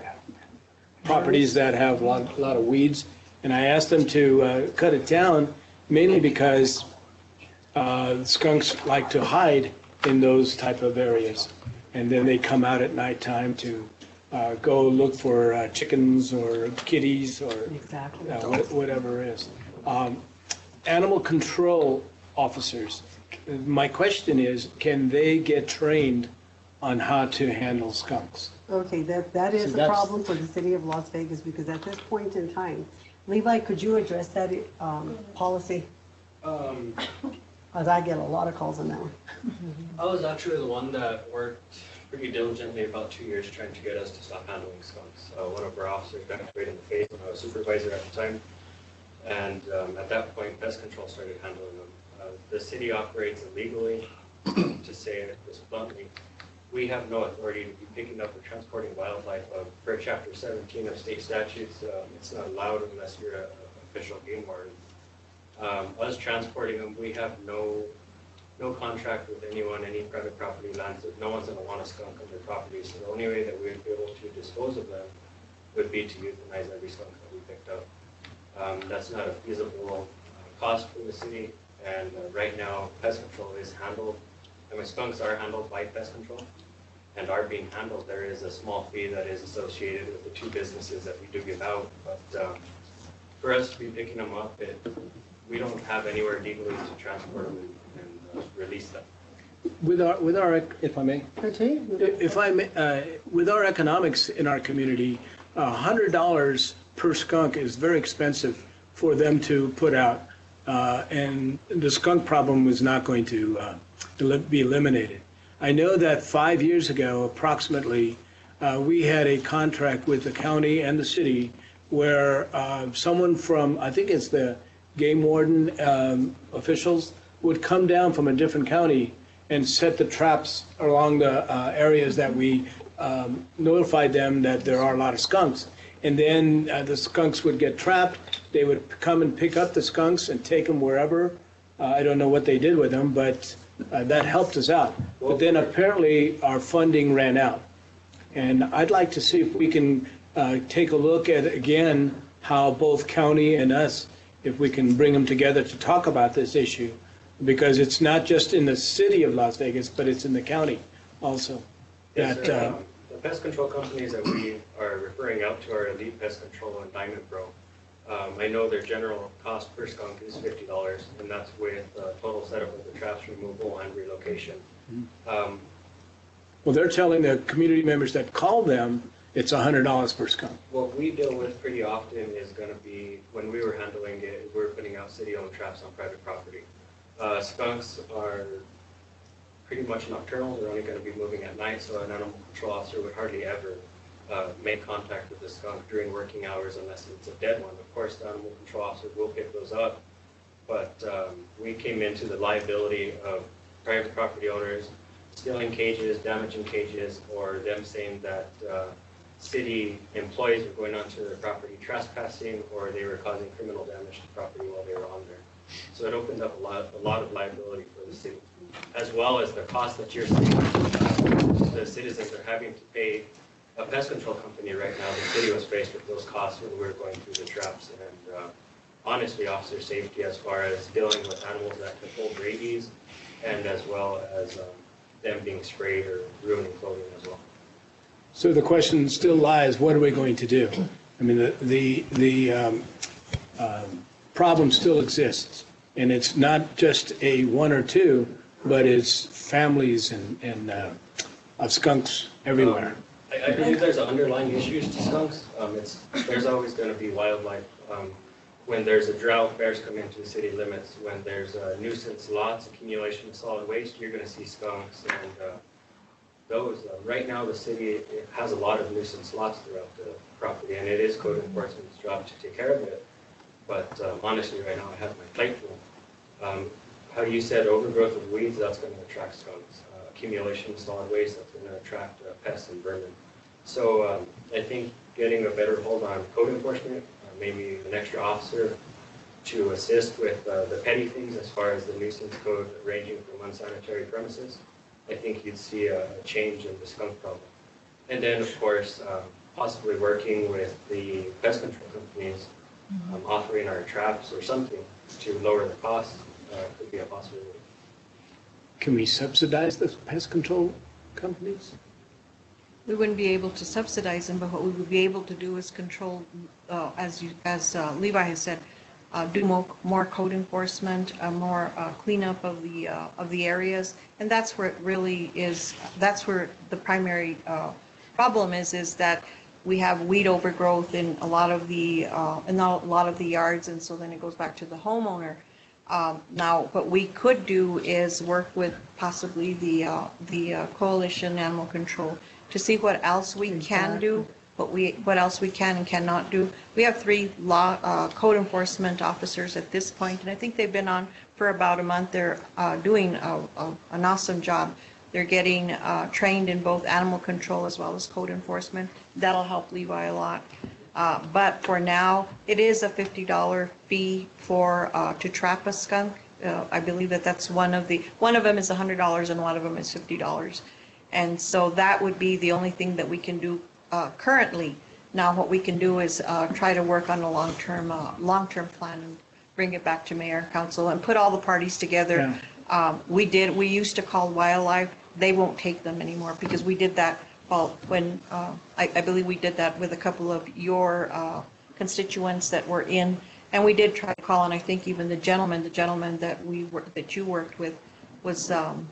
properties that have a lot, a lot of weeds. And I asked them to uh, cut it down mainly because uh, skunks like to hide in those type of areas. And then they come out at nighttime to uh, go look for uh, chickens or kitties or Exactly. uh, wha- whatever it is. Um, Animal control officers, my question is, can they get trained on how to handle skunks? Okay, that, that is See, a that's- problem for the city of Las Vegas, because at this point in time, Levi, could you address that, um, policy? Um, As I get a lot of calls on that one. I was actually the one that worked pretty diligently about two years trying to get us to stop handling skunks. Uh, one of our officers got sprayed in the face when I was supervisor at the time. And um, at that point, pest control started handling them. Uh, the city operates illegally, to say it just bluntly. We have no authority to be picking up or transporting wildlife. Uh, Per chapter 17 of state statutes, um, it's not allowed unless you're an official game warden. Um, Us transporting them, we have no no contract with anyone, any private property lands, no one's gonna want a skunk on their property, so the only way that we'd be able to dispose of them would be to euthanize every skunk that we picked up. Um, that's not a feasible uh, cost for the city, and uh, right now, pest control is handled, I mean, skunks are handled by pest control, and are being handled, there is a small fee that is associated with the two businesses that we do give out, but, um, for us to be picking them up, it, we don't have anywhere legally to transport them release them. With our, with our, if I may, if I may, uh, with our economics in our community, a hundred dollars per skunk is very expensive for them to put out. Uh, and the skunk problem is not going to, uh, be eliminated. I know that five years ago approximately, uh, we had a contract with the county and the city where, uh, someone from, I think it's the game warden, um, officials would come down from a different county and set the traps along the uh, areas that we um, notified them that there are a lot of skunks. And then uh, the skunks would get trapped. They would come and pick up the skunks and take them wherever. Uh, I don't know what they did with them, but uh, that helped us out. But then apparently our funding ran out. And I'd like to see if we can uh, take a look at, again, how both county and us, if we can bring them together to talk about this issue. Because it's not just in the city of Las Vegas, but it's in the county also. Yes, That, sir. uh, Um, The pest control companies that we are referring out to are Elite Pest Control and Diamond Pro. Um, I know their general cost per skunk is fifty dollars, and that's with uh, total setup of the traps removal and relocation. Um, Well, they're telling the community members that call them, it's $100 per skunk. What we deal with pretty often is gonna be, when we were handling it, we we're putting out city-owned traps on private property. Uh, Skunks are pretty much nocturnal, they're only gonna be moving at night, so an animal control officer would hardly ever uh, make contact with the skunk during working hours unless it's a dead one. Of course, the animal control officer will pick those up, but um, we came into the liability of private property owners stealing cages, damaging cages, or them saying that uh, city employees were going onto their property trespassing, or they were causing criminal damage to property while they were on there. So it opened up a lot, a lot of liability for the city, as well as the cost that you're seeing. uh, The citizens are having to pay a pest control company right now. The city was faced with those costs when we were going through the traps. And uh, honestly, officer safety as far as dealing with animals that could hold rabies, and as well as um, them being sprayed or ruining clothing as well. So the question still lies, what are we going to do? I mean, the, the, the um, um, problem still exists, and it's not just a one or two, but it's families and, and uh, of skunks everywhere. I, I believe there's underlying issues to skunks. Um, it's, there's always gonna be wildlife. Um, when there's a drought, bears come into the city limits. When there's a nuisance lots, accumulation of solid waste, you're gonna see skunks and, uh, those, uh, right now, the city it has a lot of nuisance lots throughout the property, and it is code enforcement's job to take care of it. But um, honestly, right now, I have my plate full. Um, How you said overgrowth of weeds, that's gonna attract skunks. Uh, Accumulation of solid waste, that's gonna attract uh, pests and vermin. So um, I think getting a better hold on code enforcement, uh, maybe an extra officer to assist with uh, the petty things as far as the nuisance code ranging from unsanitary premises, I think you'd see a change in the skunk problem. And then, of course, um, possibly working with the pest control companies, um, offering our traps or something to lower the cost uh, could be a possibility. Can we subsidize the pest control companies? We wouldn't be able to subsidize them, but what we would be able to do is control, uh, as you, as uh, Levi has said, uh, do more, more code enforcement, uh, more uh, cleanup of the, uh, of the areas. And that's where it really is, that's where the primary uh, problem is, is that we have weed overgrowth in a lot of the, uh, in a lot of the yards, and so then it goes back to the homeowner. Um, Now, what we could do is work with possibly the, uh, the uh, Coalition Animal Control to see what else we can do, what we, what else we can and cannot do. We have three law, uh, code enforcement officers at this point, and I think they've been on for about a month. They're uh, doing a- a- an awesome job. They're getting uh, trained in both animal control as well as code enforcement. That'll help Levi a lot. Uh, But for now, it is a $50 fee for, uh, to trap a skunk. Uh, I believe that that's one of the, one of them is $100 and one of them is $50. And so that would be the only thing that we can do uh, currently. Now, what we can do is uh, try to work on a long-term, uh, long-term plan and bring it back to mayor, council, and put all the parties together. Um, We did, we used to call wildlife, they won't take them anymore because we did that, well, when, uh, I I believe we did that with a couple of your uh, constituents that were in, and we did try to call, and I think even the gentleman, the gentleman that we, that you worked with was, um,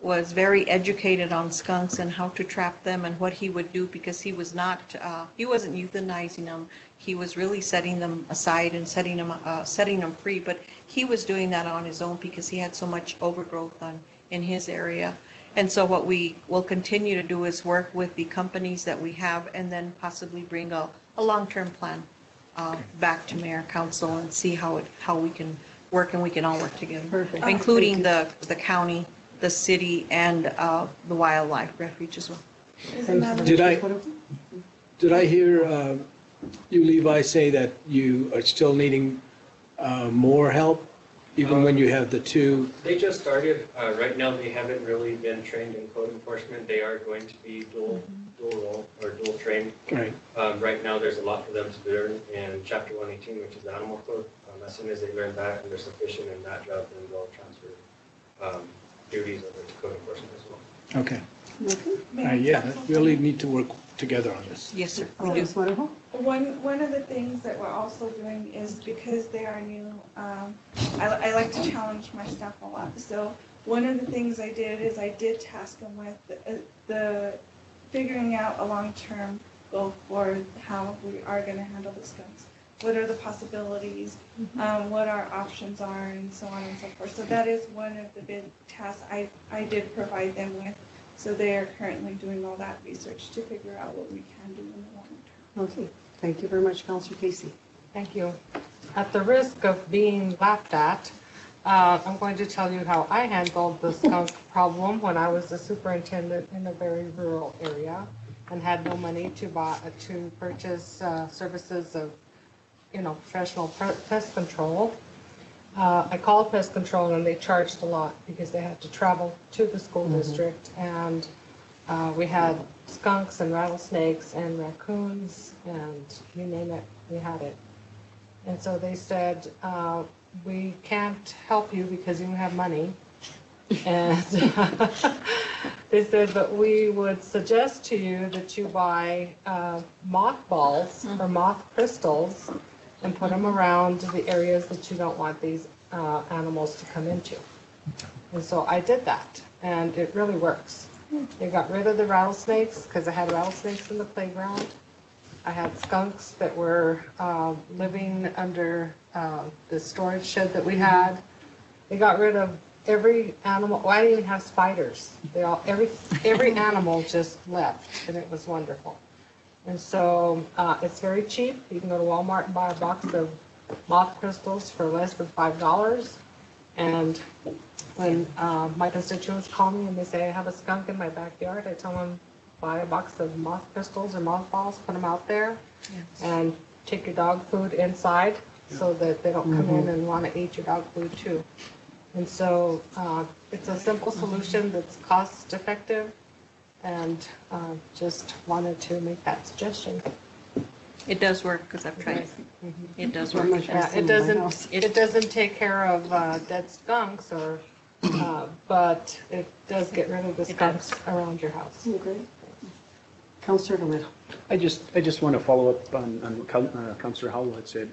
was very educated on skunks and how to trap them and what he would do because he was not, uh, he wasn't euthanizing them. He was really setting them aside and setting them, uh, setting them free. But he was doing that on his own because he had so much overgrowth on, in his area. And so what we will continue to do is work with the companies that we have and then possibly bring a, a long-term plan uh, back to mayor, council and see how it, how we can work and we can all work together. Perfect. Including the, the county, the city, and uh, the wildlife refuge as well. Did I, did I hear uh, you, Levi, say that you are still needing uh, more help, even when you have the two? They just started, uh, right now they haven't really been trained in code enforcement. They are going to be dual, dual role or dual trained. Right. Um, right now, there's a lot for them to learn in chapter one eighteen, which is the animal code. Um, as soon as they learn that and they're sufficient in that job, then they'll transfer, um, duties over to code enforcement as well. Okay. Uh, Yeah, really need to work together on this. Yes, sir. Oh, that's wonderful. One, one of the things that we're also doing is because they are new, um, I, I like to challenge my staff a lot. So one of the things I did is I did task them with the, the figuring out a long-term goal for how we are gonna handle the skunks. What are the possibilities, um, what our options are, and so on and so forth. So that is one of the big tasks I, I did provide them with. So they are currently doing all that research to figure out what we can do in the long term. Okay, thank you very much, Councilor Casey. Thank you. At the risk of being laughed at, uh, I'm going to tell you how I handled the skunk problem when I was the superintendent in a very rural area and had no money to buy, to purchase uh, services of, you know, professional pest control. Uh, I called pest control and they charged a lot because they had to travel to the school district. And uh, we had skunks and rattlesnakes and raccoons and you name it, we had it. And so they said, uh, we can't help you because you don't have money. And they said, but we would suggest to you that you buy uh, mothballs or moth crystals and put them around the areas that you don't want these uh, animals to come into. And so I did that, and it really works. They got rid of the rattlesnakes, because I had rattlesnakes in the playground. I had skunks that were uh, living under uh, the storage shed that we had. They got rid of every animal, well, I didn't even have spiders. They all, every, every animal just left, and it was wonderful. And so uh, it's very cheap. You can go to Walmart and buy a box of moth crystals for less than five dollars. And when uh, my constituents call me and they say, I have a skunk in my backyard, I tell them, buy a box of moth crystals or moth balls, put them out there, and take your dog food inside so that they don't come in and want to eat your dog food too. And so uh, it's a simple solution that's cost effective and uh, just wanted to make that suggestion. It does work, because I've tried it. It does work. much Yeah, it doesn't, it doesn't take care of uh, dead skunks or, uh, but it does get rid of the It skunks around your house. Okay. Councilor Romero. I just, I just want to follow up on, on what Coun- uh, Councilor Howell had said.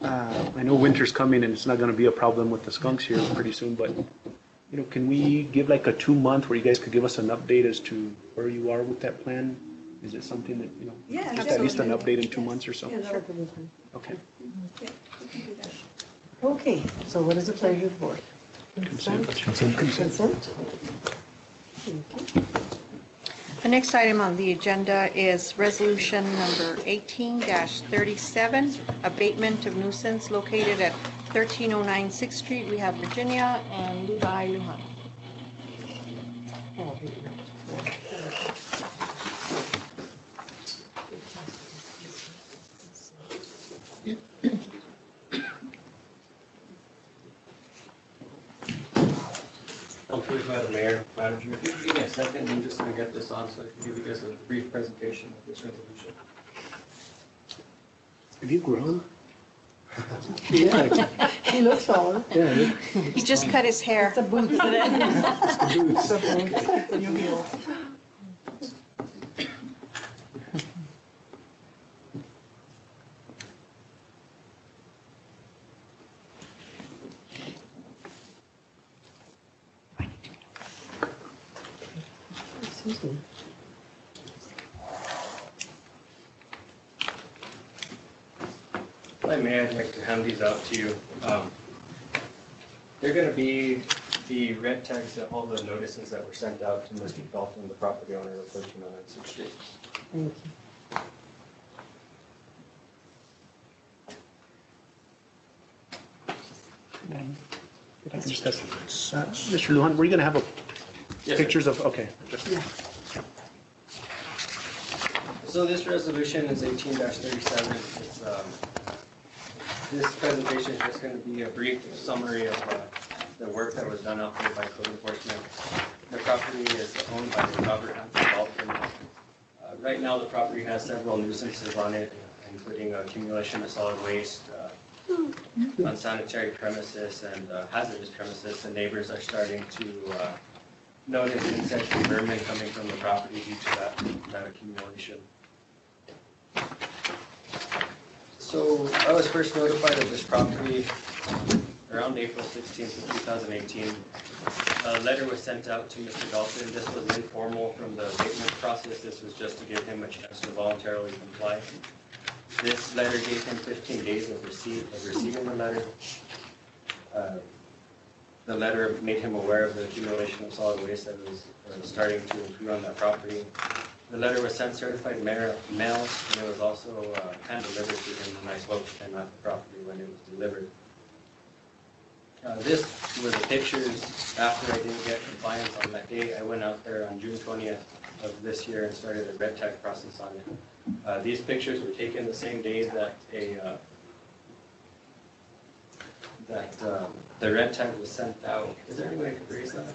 Uh, I know winter's coming and it's not going to be a problem with the skunks here pretty soon, but, you know, can we give like a two-month where you guys could give us an update as to where you are with that plan? Is it something that, you know, Yeah, just at least an absolutely. update in two months or so? Yeah, that'll be fine. Okay. Okay, so what is the pleasure of the board? Consent. Consent? The next item on the agenda is resolution number 18-37, abatement of nuisance located at 1309 Sixth Street. We have Virginia and Levi Lujan. I'm pleased by the mayor, manager. If you could give me a second, I'm just gonna get this on so I can give you guys a brief presentation of this resolution. Have you grown? Yeah. He looks taller. Yeah. He just cut his hair. It's a boot. Boots. New heels. Excuse me. If I may, I'd like to hand these out to you. Um, They're gonna be the red tags that all the notices that were sent out to Mr. Dalton, the property owner of 1309 Sixth Street. Thank you. If I can just uh, Mr. Lujan, were you going to have a Yes, sir. pictures of, okay. just- Yeah. So this resolution is eighteen thirty-seven. It's, um, this presentation is just gonna be a brief summary of, uh, the work that was done out there by code enforcement. The property is owned by Robert Anthony. Uh, right now, the property has several nuisances on it, including accumulation of solid waste, uh, unsanitary premises and uh, hazardous premises. The neighbors are starting to, notice insects and vermin coming from the property due to that, that accumulation. So I was first notified of this property around April 16th of 2018. A letter was sent out to Mr. Dalton. This was informal from the abatement process. This was just to give him a chance to voluntarily comply. This letter gave him 15 days of receipt, of receiving the letter. Uh, The letter made him aware of the accumulation of solid waste that was uh, starting to accrue on that property. The letter was sent certified mail, and it was also uh, hand delivered to him, and I spoke to him at the property when it was delivered. Uh, This were the pictures after I didn't get compliance on that day. I went out there on June 20th of this year and started a red tag process on it. Uh, These pictures were taken the same day that a, uh, that um, the red tag was sent out. Is there any way I could raise that?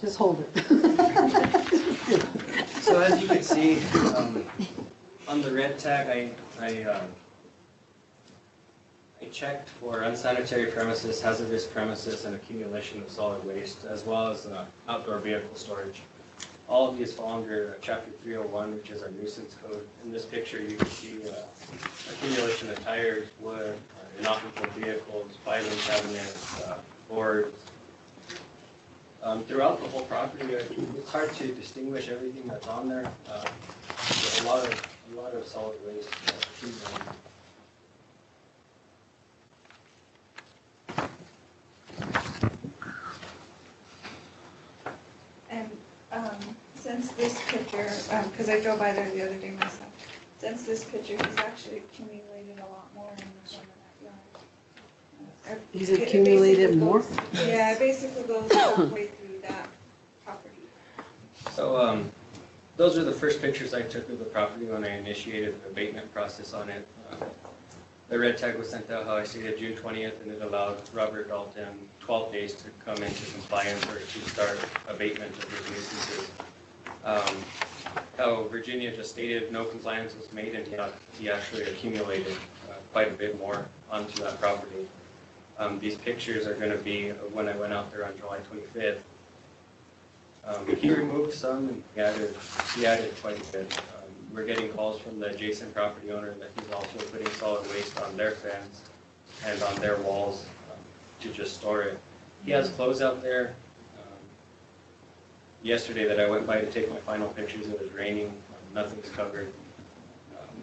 Just hold it. So as you can see, um, on the red tag, I, I, um, I checked for unsanitary premises, hazardous premises, and accumulation of solid waste, as well as uh, outdoor vehicle storage. All of these fall under chapter 301, which is our nuisance code. In this picture, you can see uh, accumulation of tires, wood, uh, inoperable vehicles, filing cabinets, uh, boards. Um, Throughout the whole property, uh, it's hard to distinguish everything that's on there. Uh, A lot of, a lot of solid waste. uh. And um, since this picture, because I drove by there the other day myself, since this picture, he's actually accumulated a lot more in the front of that yard. Uh, He's it- it accumulated basically more? goes- Yeah, it basically goes halfway through that property. So, um, those are the first pictures I took of the property when I initiated the abatement process on it. Um, The red tag was sent out, how I stated, June twentieth, and it allowed Robert Dalton twelve days to come into compliance or to start abatement of his nuisances. Um, How Virginia just stated, no compliance was made, and he he actually accumulated uh, quite a bit more onto that property. Um, These pictures are gonna be of when I went out there on July twenty-fifth. Um, He removed some and he added, he added quite a bit. Um, We're getting calls from the adjacent property owner that he's also putting solid waste on their fence and on their walls um, to just store it. He has clothes out there. Um, Yesterday that I went by to take my final pictures, it was raining, nothing's covered.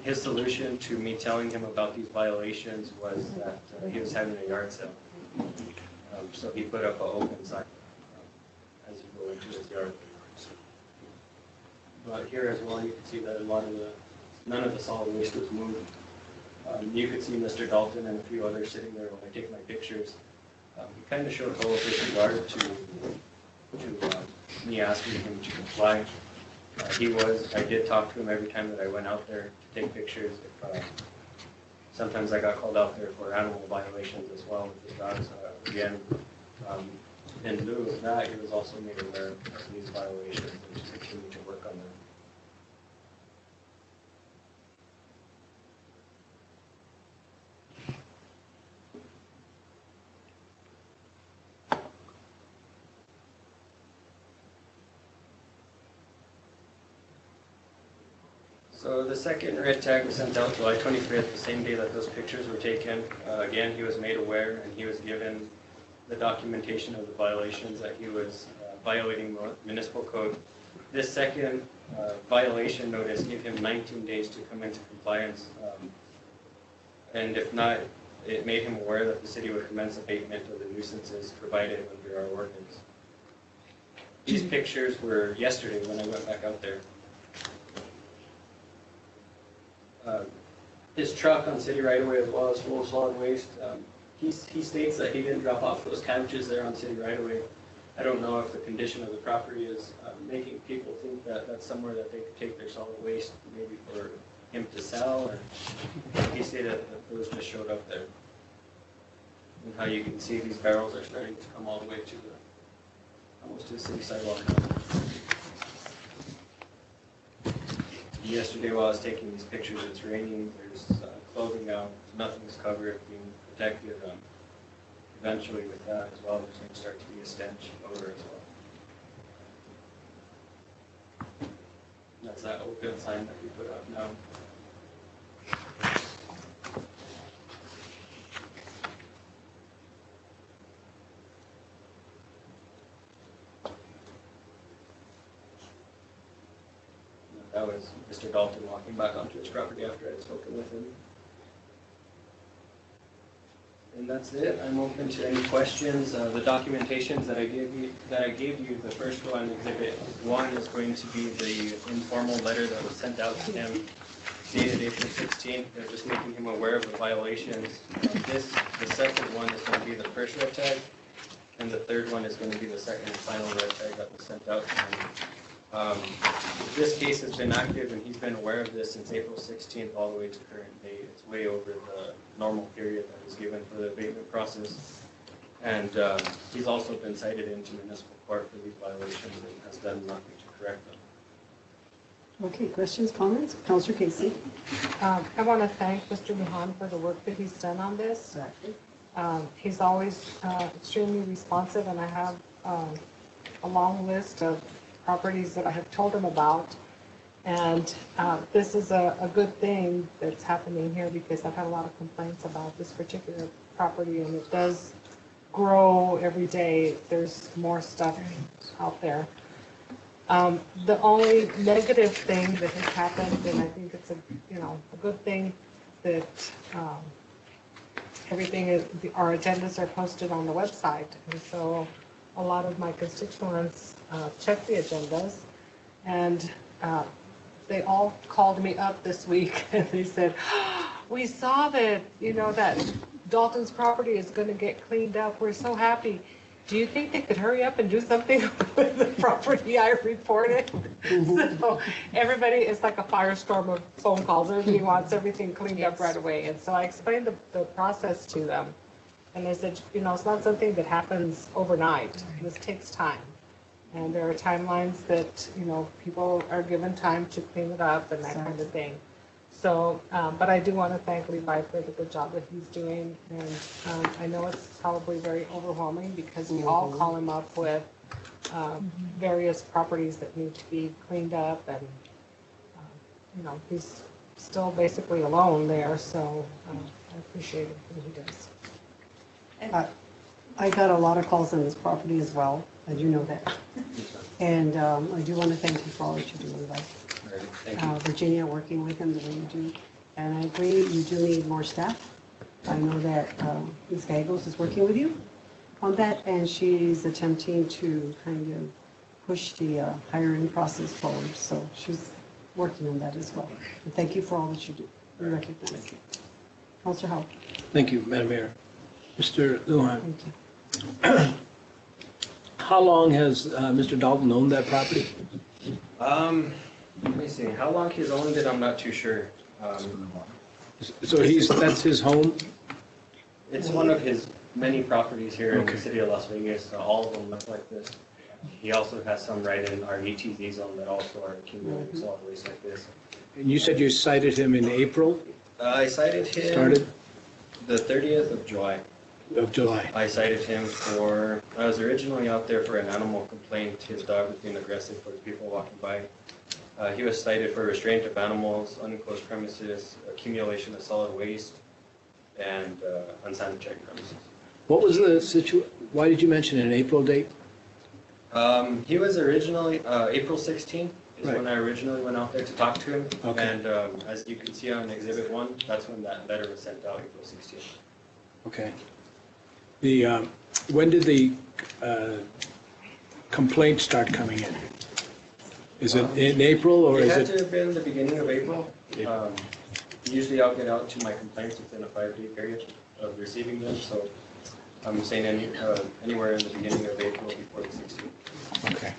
His solution to me telling him about these violations was that uh, he was having a yard sale. Um, So he put up an open sign um, as you go into his yard. But here as well, you can see that a lot of the, none of the solid waste was moved. Um, You could see Mr. Dalton and a few others sitting there when I take my pictures. Um, He kind of showed total disregard to, to uh, me asking him to comply. Uh, He was, I did talk to him every time that I went out there to take pictures. If, uh, Sometimes I got called out there for animal violations as well with the dogs. Uh, Again, um, in lieu of that, he was also made aware of these violations and to continue to work on them. So the second red tag was sent out July 25th, the same day that those pictures were taken. Uh, Again, he was made aware and he was given the documentation of the violations that he was uh, violating municipal code. This second uh, violation notice gave him 19 days to come into compliance. um, And if not, it made him aware that the city would commence abatement of the nuisances provided under our ordinance. These pictures were yesterday when I went back out there. Uh, His truck on city right away as well as full of solid waste. Um, He, he states that he didn't drop off those cabbages there on city right away. I don't know if the condition of the property is uh, making people think that that's somewhere that they could take their solid waste, maybe for him to sell, or he stated that those just showed up there. And how you can see these barrels are starting to come all the way to the, almost to the city sidewalk. Yesterday while I was taking these pictures, it's raining, there's uh, clothing out, nothing's covered, being protected. um, Eventually with that as well, there's going to start to be a stench odor as well. That's that open sign that we put up now. That was Mr. Dalton walking back onto his property after I'd spoken with him. And that's it. I'm open to any questions. Uh, The documentations that I gave you, that I gave you, the first one, exhibit one, is going to be the informal letter that was sent out to him dated April 16th. They're just making him aware of the violations. This, the second one is going to be the first red tag, and the third one is going to be the second and final red tag that was sent out to him. Um, This case has been active and he's been aware of this since April 16th all the way to current date. It's way over the normal period that was given for the abatement process. And um, he's also been cited into municipal court for these violations and has done nothing to correct them. Okay, questions, comments? Councilor Casey? Um, I want to thank Mr. Lujan for the work that he's done on this. Um, He's always uh, extremely responsive, and I have um, a long list of properties that I have told them about. And uh, this is a, a good thing that's happening here because I've had a lot of complaints about this particular property and it does grow every day. There's more stuff out there. Um, The only negative thing that has happened, and I think it's a, you know, a good thing that um, everything is, the- our agendas are posted on the website. And so a lot of my constituents uh, check the agendas. And uh, they all called me up this week and they said, we saw that, you know, that Dalton's property is going to get cleaned up. We're so happy. Do you think they could hurry up and do something with the property I reported? So everybody, it's like a firestorm of phone calls. Everybody wants everything cleaned up right away. And so I explained the, the process to them. And I said, you know, it's not something that happens overnight. This takes time. And there are timelines that, you know, people are given time to clean it up and that kind of thing. So, um, but I do want to thank Levi for the good job that he's doing. And um, I know it's probably very overwhelming because we all call him up with um, various properties that need to be cleaned up and, um, you know, he's still basically alone there, so um, I appreciate everything he does. I I got a lot of calls on this property as well, and you know that. And um, I do want to thank you for all that you do, Levi. Thank Uh. Virginia, working with him the way you do. And I agree, you do need more staff. I know that um, Ms. Gallegos is working with you on that, and she's attempting to kind of push the uh, hiring process forward. So she's working on that as well. And thank you for all that you do. We recognize it. Councilor Howell? Thank you, Madam Mayor. Mr. You. how long has uh, Mr. Dalton owned that property? Um, let me see, how long he's owned it, I'm not too sure. Um, So he's, that's his home? It's one of his many properties here in Okay. the city of Las Vegas, so all of them look like this. He also has some right in our ETZ zone that also are accumulating solid waste like this. And you said you cited him in April, Uh, I cited him. started The 30th of July. Of July. I cited him for, I was originally out there for an animal complaint. His dog was being aggressive towards people walking by. Uh, He was cited for restraint of animals, unenclosed premises, accumulation of solid waste, and uh, unsanitary premises. What was the situ, why did you mention an April date? Um, He was originally, uh, April 16th is Right. when I originally went out there to talk to him. Okay. And um, as you can see on Exhibit 1, that's when that letter was sent out, April 16th. Okay. The, um, when did the uh, complaints start coming in? Is it in April or It is had to it? have been the beginning of April. Um, Usually I'll get out to my complaints within a five-day period of receiving them, so I'm saying any, uh, anywhere in the beginning of April before the 16th. Okay.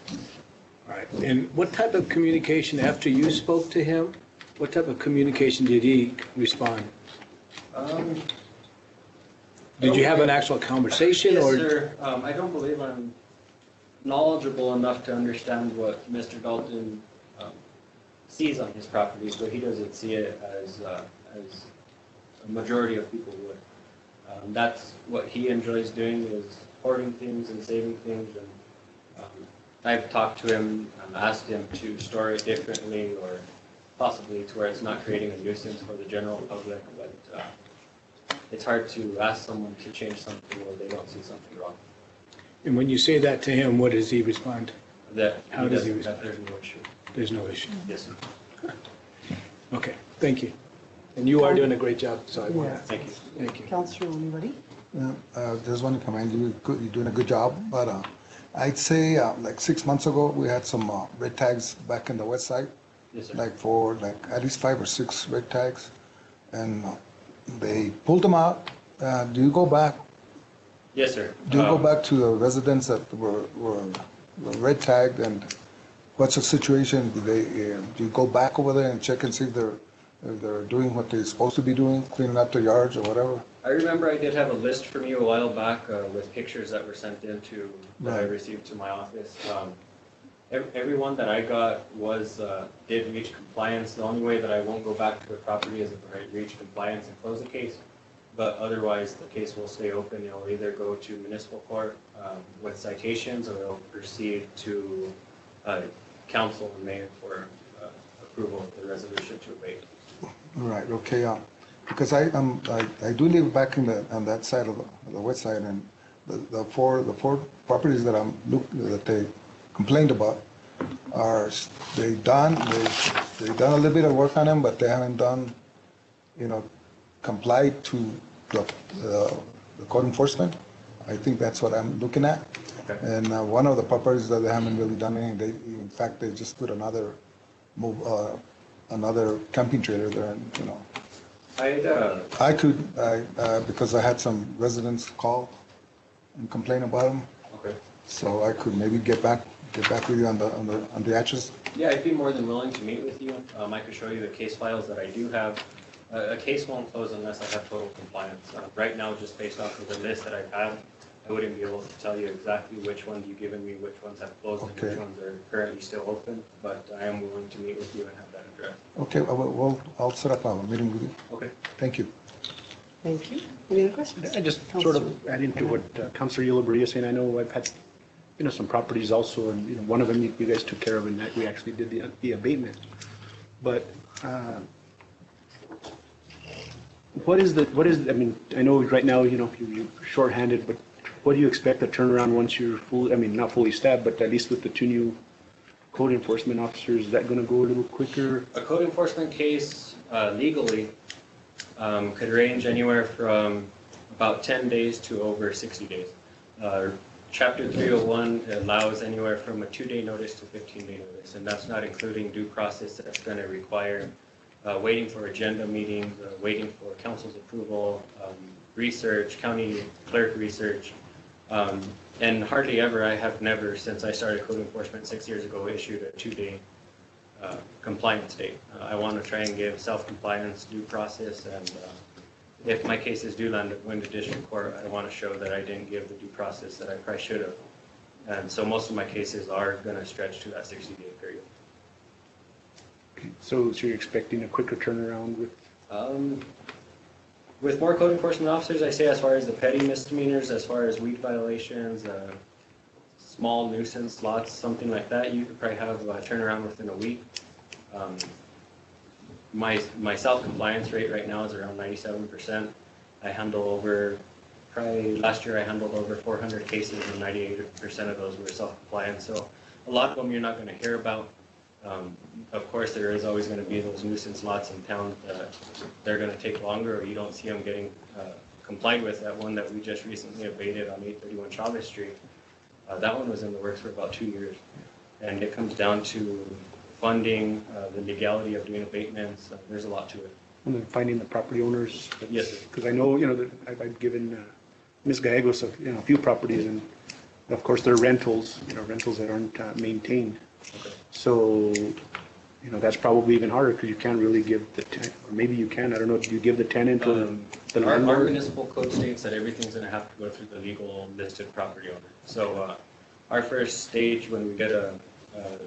All right. And what type of communication, after you spoke to him, what type of communication did he respond? Um, Did you have an actual conversation Yes, or? sir. Um, I don't believe I'm knowledgeable enough to understand what Mr. Dalton um, sees on his properties, but he doesn't see it as, uh, as a majority of people would. Um, That's what he enjoys doing is hoarding things and saving things, and um, I've talked to him, um, asked him to store it differently, or possibly to where it's not creating a nuisance for the general public, but uh, it's hard to ask someone to change something where they don't see something wrong. And when you say that to him, what does he respond? That How does he doesn't- respond? that There's no issue. There's no issue. Yes, sir. Okay, thank you. And you are doing a great job, so I want to, Thank you. thank you. Councilor, anybody? Yeah, uh, just want to commend you, Good- you're doing a good job, but uh, I'd say uh, like six months ago, we had some uh, red tags back in the west side, Yes, sir. like for like at least five or six red tags, and uh, they pulled them out. Uh, Do you go back, Yes, sir. do you go Um, back to the residents that were, were were red tagged, and what's the situation? Do they, uh, do you go back over there and check and see if they're, if they're doing what they're supposed to be doing, cleaning up their yards or whatever? I remember I did have a list from you a while back uh, with pictures that were sent into, that I Right. received to my office. Um, Everyone that I got was, uh, did reach compliance. The only way that I won't go back to the property is if I reach compliance and close the case. But otherwise, the case will stay open. It'll either go to municipal court um, with citations or it'll proceed to uh, council and mayor for uh, approval of the resolution to abate. Right, okay, uh, because I, um, I, I do live back in the, on that side of the, the west side, and the, the four, the four properties that I'm, look, that they complained about are, they done, they, they done a little bit of work on them, but they haven't done, you know, complied to the, uh, the code enforcement. I think that's what I'm looking at. Okay. And uh, one of the properties that they haven't really done anything, they, in fact, they just put another move, uh, another camping trailer there, and, you know. I'd, uh, I could, I, uh, because I had some residents call and complain about them, okay. so I could maybe get back, get back with you on the, on the, on the address. Yeah, I'd be more than willing to meet with you. Um, I could show you the case files that I do have. A, a case won't close unless I have total compliance. Uh, right now, just based off of the list that I've had, I wouldn't be able to tell you exactly which ones you've given me, which ones have closed, and which ones are currently still open, but I am willing to meet with you and have that addressed. Okay, I will- well, I'll set up a meeting with you. Okay. Thank you. Thank you. Any other questions? I just sort of add into what uh, Councilor Ulibarri is saying, I know I've had, you know, some properties also, and, you know, one of them you you guys took care of, and that we actually did the the abatement. But uh, what is the, what is, I mean, I know right now, you know, you- you're shorthanded, but what do you expect the turnaround once you're full, I mean, not fully staffed, but at least with the two new code enforcement officers, is that going to go a little quicker? A code enforcement case uh, legally um, could range anywhere from about 10 days to over 60 days. Uh, Chapter 301 allows anywhere from a two-day notice to 15-day notice, and that's not including due process that's going to require uh, waiting for agenda meetings, uh, waiting for council's approval, um, research, county clerk research. Um, And hardly ever, I have never, since I started code enforcement six years ago, issued a two-day uh, compliance date. Uh, I want to try and give self-compliance due process, and uh, if my cases do land at Wyndham District Court, I want to show that I didn't give the due process that I probably should have. And so most of my cases are going to stretch to that 60-day period. So so you're expecting a quicker turnaround with Um, With more code enforcement officers, I say as far as the petty misdemeanors, as far as weed violations, uh, small nuisance lots, something like that, you could probably have a turnaround within a week. Um, My, my self-compliance rate right now is around ninety-seven percent. I handle over, probably, last year I handled over four hundred cases and ninety-eight percent of those were self-compliant. So a lot of them you're not gonna hear about. Um, Of course, there is always going to be those nuisance lots in town that they're going to take longer, or you don't see them getting uh, complied with. That one that we just recently abated on 831 Chavez Street, uh, that one was in the works for about two years. And it comes down to funding, uh, the legality of doing abatements, Uh, there's a lot to it. And then finding the property owners? Yes, sir. Because I know, you know, that I've, I've given uh, Ms. Gallegos, a, you know, a few properties, and of course, they're rentals, you know, rentals that aren't uh, maintained. So, you know, that's probably even harder, because you can't really give the, ten- or maybe you can, I don't know, do you give the tenant or Um, the Our our landlord? municipal code states that everything's gonna have to go through the legal listed property owner. So, uh, our first stage, when we get a, a-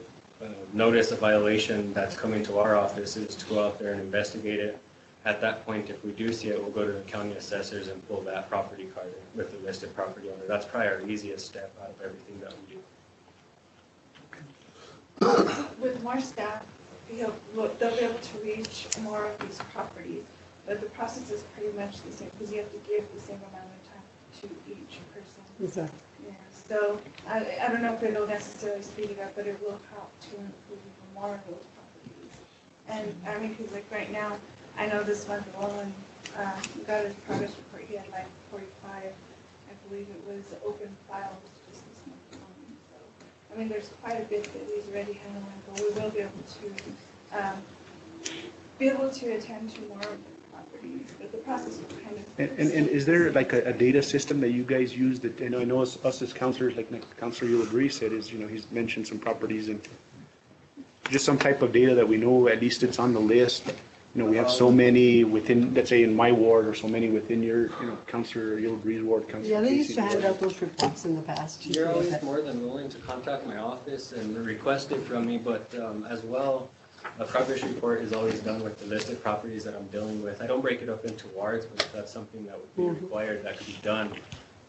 a notice of violation that's coming to our office, is to go out there and investigate it. At that point, if we do see it, we'll go to the county assessors and pull that property card with the listed property owner. That's probably our easiest step out of everything that we do. With more staff, he'll, will- they'll be able to reach more of these properties, but the process is pretty much the same, because you have to give the same amount of time to each person. Exactly. So I, I don't know if it'll necessarily speed it up, but it will help to even more of those properties. And, I mean, because like right now, I know this month alone, uh, he got his progress report, he had like forty-five, I believe it was open files just this month alone, so. I mean, there's quite a bit that he's already handling, but we will be able to, um, be able to attend to more of but the process will kind of. And, and and is there like a, a data system that you guys use that, and I know us us as councilors, like Councilor Ulibarri said, is, you know, he's mentioned some properties and just some type of data that we know, at least it's on the list. You know, we have so many within, let's say in my ward, or so many within your, you know, Councilor Ulibarri's ward, Councilor Yeah, they used to hand ward. out those reports in the past. You're always more than willing to contact my office and request it from me, but um, as well, a progress report is always done with the list of properties that I'm dealing with. I don't break it up into wards, but if that's something that would be Mhm. required, that could be done.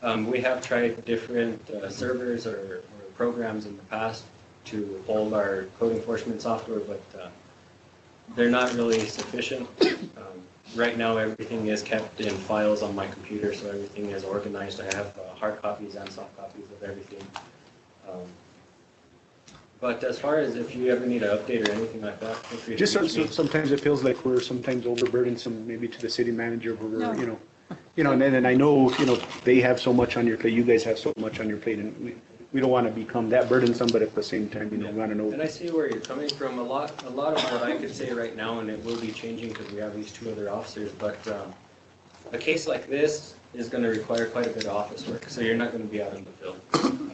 Um, We have tried different uh, servers or or programs in the past. to hold our code enforcement software, but uh, they're not really sufficient. Um, Right now, everything is kept in files on my computer, so everything is organized. I have uh, hard copies and soft copies of everything. Um, But as far as if you ever need an update or anything like that, feel free to Just so- reach so- me. sometimes it feels like we're sometimes overburdensome, maybe to the city manager, where No. we're, you know, you know, and then, and I know, you know, they have so much on your plate, you guys have so much on your plate, and we, we don't want to become that burdensome, but at the same time, you know, we want to know. And I see where you're coming from. A lot, a lot of what I could say right now, and it will be changing because we have these two other officers, but um, a case like this is going to require quite a bit of office work, so you're not going to be out in the field.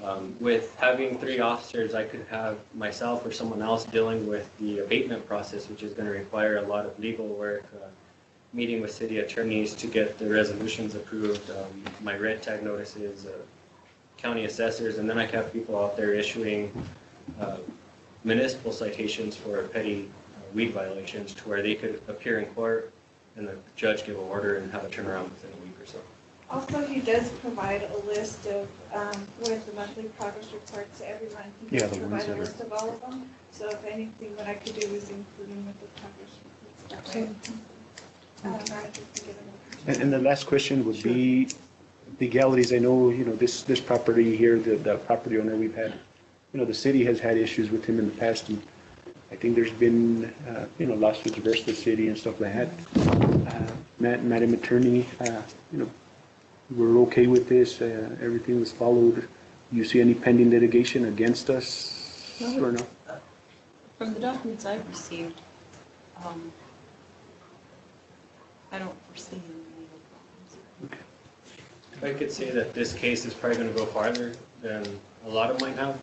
Um, With having three officers, I could have myself or someone else dealing with the abatement process, which is going to require a lot of legal work, uh, meeting with city attorneys to get the resolutions approved, um, my red tag notices, uh, county assessors, and then I have people out there issuing uh, municipal citations for petty uh, weed violations to where they could appear in court and the judge give an order and have a turnaround within a week. Also, he does provide a list of, um, with the monthly progress reports to everyone. He Yeah, does the ones provide that a are- list of all of them. So if anything, what I could do is include them with the progress reports. that way. Um, can give him And, and the last question would be the legalities. I know, you know, this, this property here, the, the property owner we've had, you know, the city has had issues with him in the past, and I think there's been, uh, you know, lawsuits versus the city and stuff like that. Uh, Ma- Madam Attorney, uh, you know, we're okay with this, uh, everything was followed. You see any pending litigation against us or no? From the documents I've received, um, I don't foresee any legal problems. I could say that this case is probably going to go farther than a lot of might have.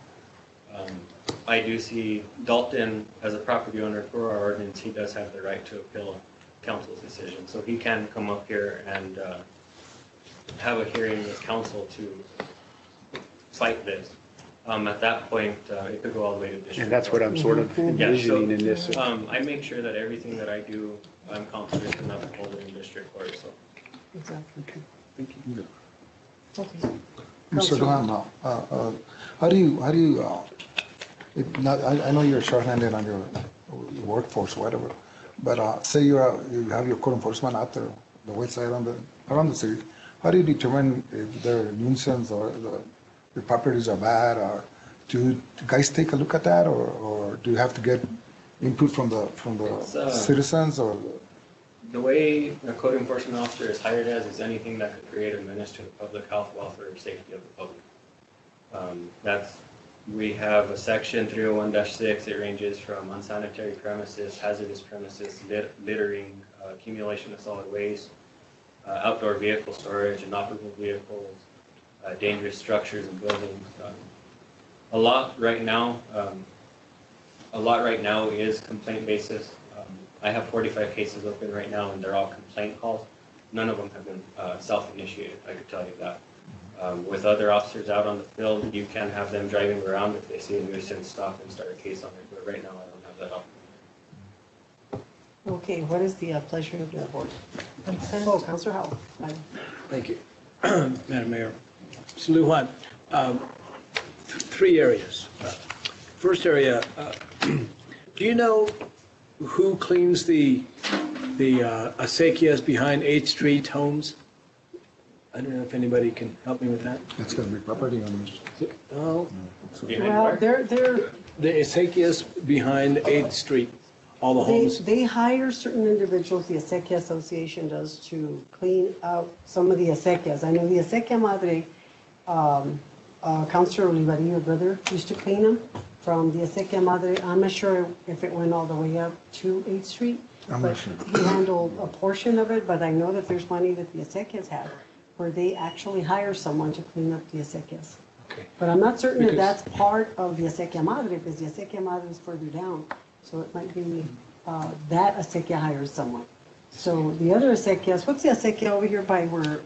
Um, I do see Dalton, as a property owner for our ordinance, he does have the right to appeal council's decision. So he can come up here and uh, have a hearing with council to fight this. Um, At that point, uh, it could go all the way to district. And that's what I'm sort of Yeah, so, envisioning in this. um, I make sure that everything that I do, I'm confident enough to hold it in district court, so. Exactly. Thank you. Okay. Mr. Duhan, now, uh, uh, how do you, how do you, uh, it- not- I, I know you're shorthanded on your your workforce, whatever, but uh, say you're, out- you have your code enforcement out there, the west side on the, around the city, how do you determine if they're nuisance or the, the properties are bad, or do you guys take a look at that, or, or do you have to get input from the, from the uh, citizens, or? The way a code enforcement officer is hired as is anything that could create a menace to the public health, welfare, or safety of the public. Um, That's, we have a section 301-6, it ranges from unsanitary premises, hazardous premises, lit- littering, uh, accumulation of solid waste, uh, outdoor vehicle storage, inoperable vehicles, uh, dangerous structures and buildings. Um, A lot right now, um, a lot right now is complaint basis. Um, I have 45 cases open right now, and they're all complaint calls. None of them have been uh, self-initiated, I could tell you that. Um, With other officers out on the field, you can have them driving around. If they see a nuisance, stop and start a case on it, but right now, I don't have that. Okay, what is the uh, pleasure of the board? Oh, Councilor Howell. Aye. Thank you, Madam Mayor. Mr. Lujan, um, th- three areas. Uh, First area, uh, do you know who cleans the, the uh, acequias behind 8th Street homes? I don't know if anybody can help me with that. It's gonna be property owners. Oh, Behind Well, they're, they're, the acequias behind 8th Street, all the They, homes. they hire certain individuals, the Acequia Association does, to clean out some of the acequias. I know the Acequia Madre, um, uh, Councilor Olivarillo, your brother, used to clean them from the Acequia Madre. I'm not sure if it went all the way up to 8th Street. I'm but not sure. He handled a portion of it, but I know that there's money that the acequias have, where they actually hire someone to clean up the acequias. Okay. But I'm not certain that Because- that's part of the Acequia Madre, because the Acequia Madre is further down. So it might be, uh, that Acequia hires someone. So the other Acequias, what's the Acequia over here by where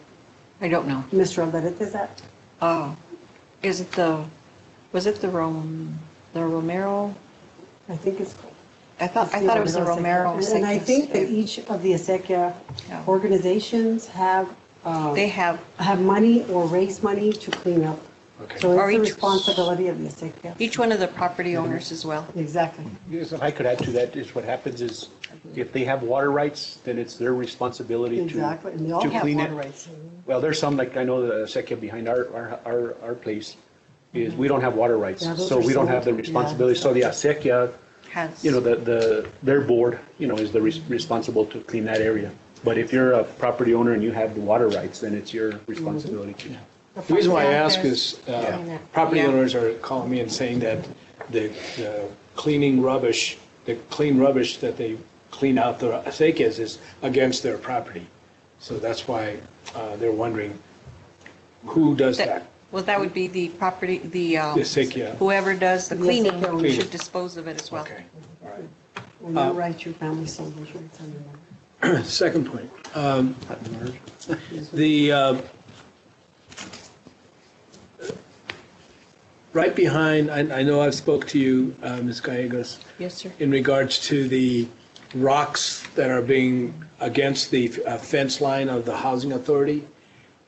I don't know. Mr. Alvarez is at? Uh, is it the, was it the Rom, the Romero? I think it's. I thought, I thought it was the Romero. And- And I think that each of the Acequia Yeah. organizations have, um, They have, have money or raise money to clean up Okay. So Or it's the each- responsibility of the acequia. Each one of the property owners as well. Exactly. Yes, If I could add to that, is what happens is, if they have water rights, then it's their responsibility to. Exactly, and they all to have clean it. water rights. Well, there's some, like I know the acequia behind our, our, our, our place, is mm-hmm. we don't have water rights. Yeah, those So are we don't have the sold, yeah. responsibility. So the Acequia, Has. you know, the, the, their board, you know, is the res- responsible to clean that area. But if you're a property owner and you have the water rights, then it's your mm-hmm. responsibility to. The reason why I ask is, uh, Yeah. property Yeah. owners are calling me and saying that the the cleaning rubbish, the clean rubbish that they clean out the acequias is against their property. So that's why uh, they're wondering, who does that? Well, that would be the property, the, um, The acequia. whoever does the The cleaning acequia should dispose of it as well. Okay, all right. When you're right, your family sold those rights under Second point, um, the, uh, right behind, I I know I've spoke to you, uh, Ms. Gallegos, Yes, sir. in regards to the rocks that are being against the uh, fence line of the housing authority.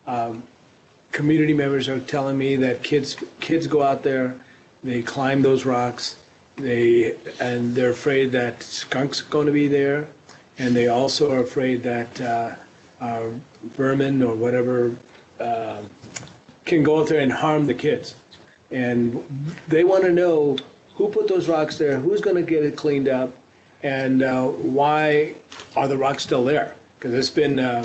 Um, Community members are telling me that kids, kids go out there, they climb those rocks, they, and they're afraid that skunks are going to be there, and they also are afraid that uh, uh, vermin or whatever uh, can go out there and harm the kids. And they want to know who put those rocks there, who's going to get it cleaned up, and uh, why are the rocks still there? Because it's been uh,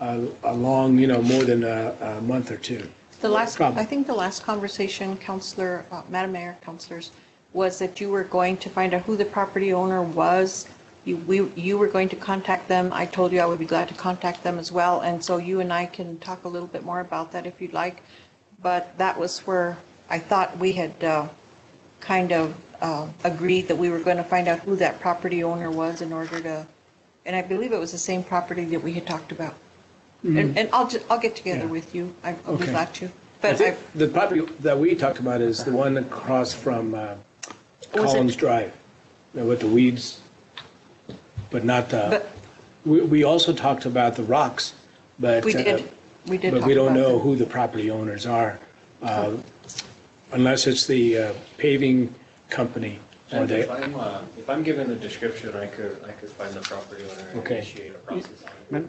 a a long, you know, more than a a month or two. The last, Problem. I think the last conversation, Councilor, uh, Madam Mayor, councillors, was that you were going to find out who the property owner was. You, we, you were going to contact them. I told you I would be glad to contact them as well. And so you and I can talk a little bit more about that if you'd like. But that was where I thought we had uh, kind of uh, agreed that we were going to find out who that property owner was in order to, and I believe it was the same property that we had talked about. And, and I'll, ju- I'll get together Mm-hmm. Yeah. with you. I- I'll be Okay. glad to. I But I, think the property that we talked about is the one across from uh, Was it- Collins Drive, uh, with the weeds, but not the, But- we, we also talked about the rocks, but. we uh, did, we did But talk we don't about know that. who the property owners are, uh, unless it's the uh, paving company. or And they- if I'm, uh, if I'm given a description, I could, I could find the property owner and Okay. initiate a process on it.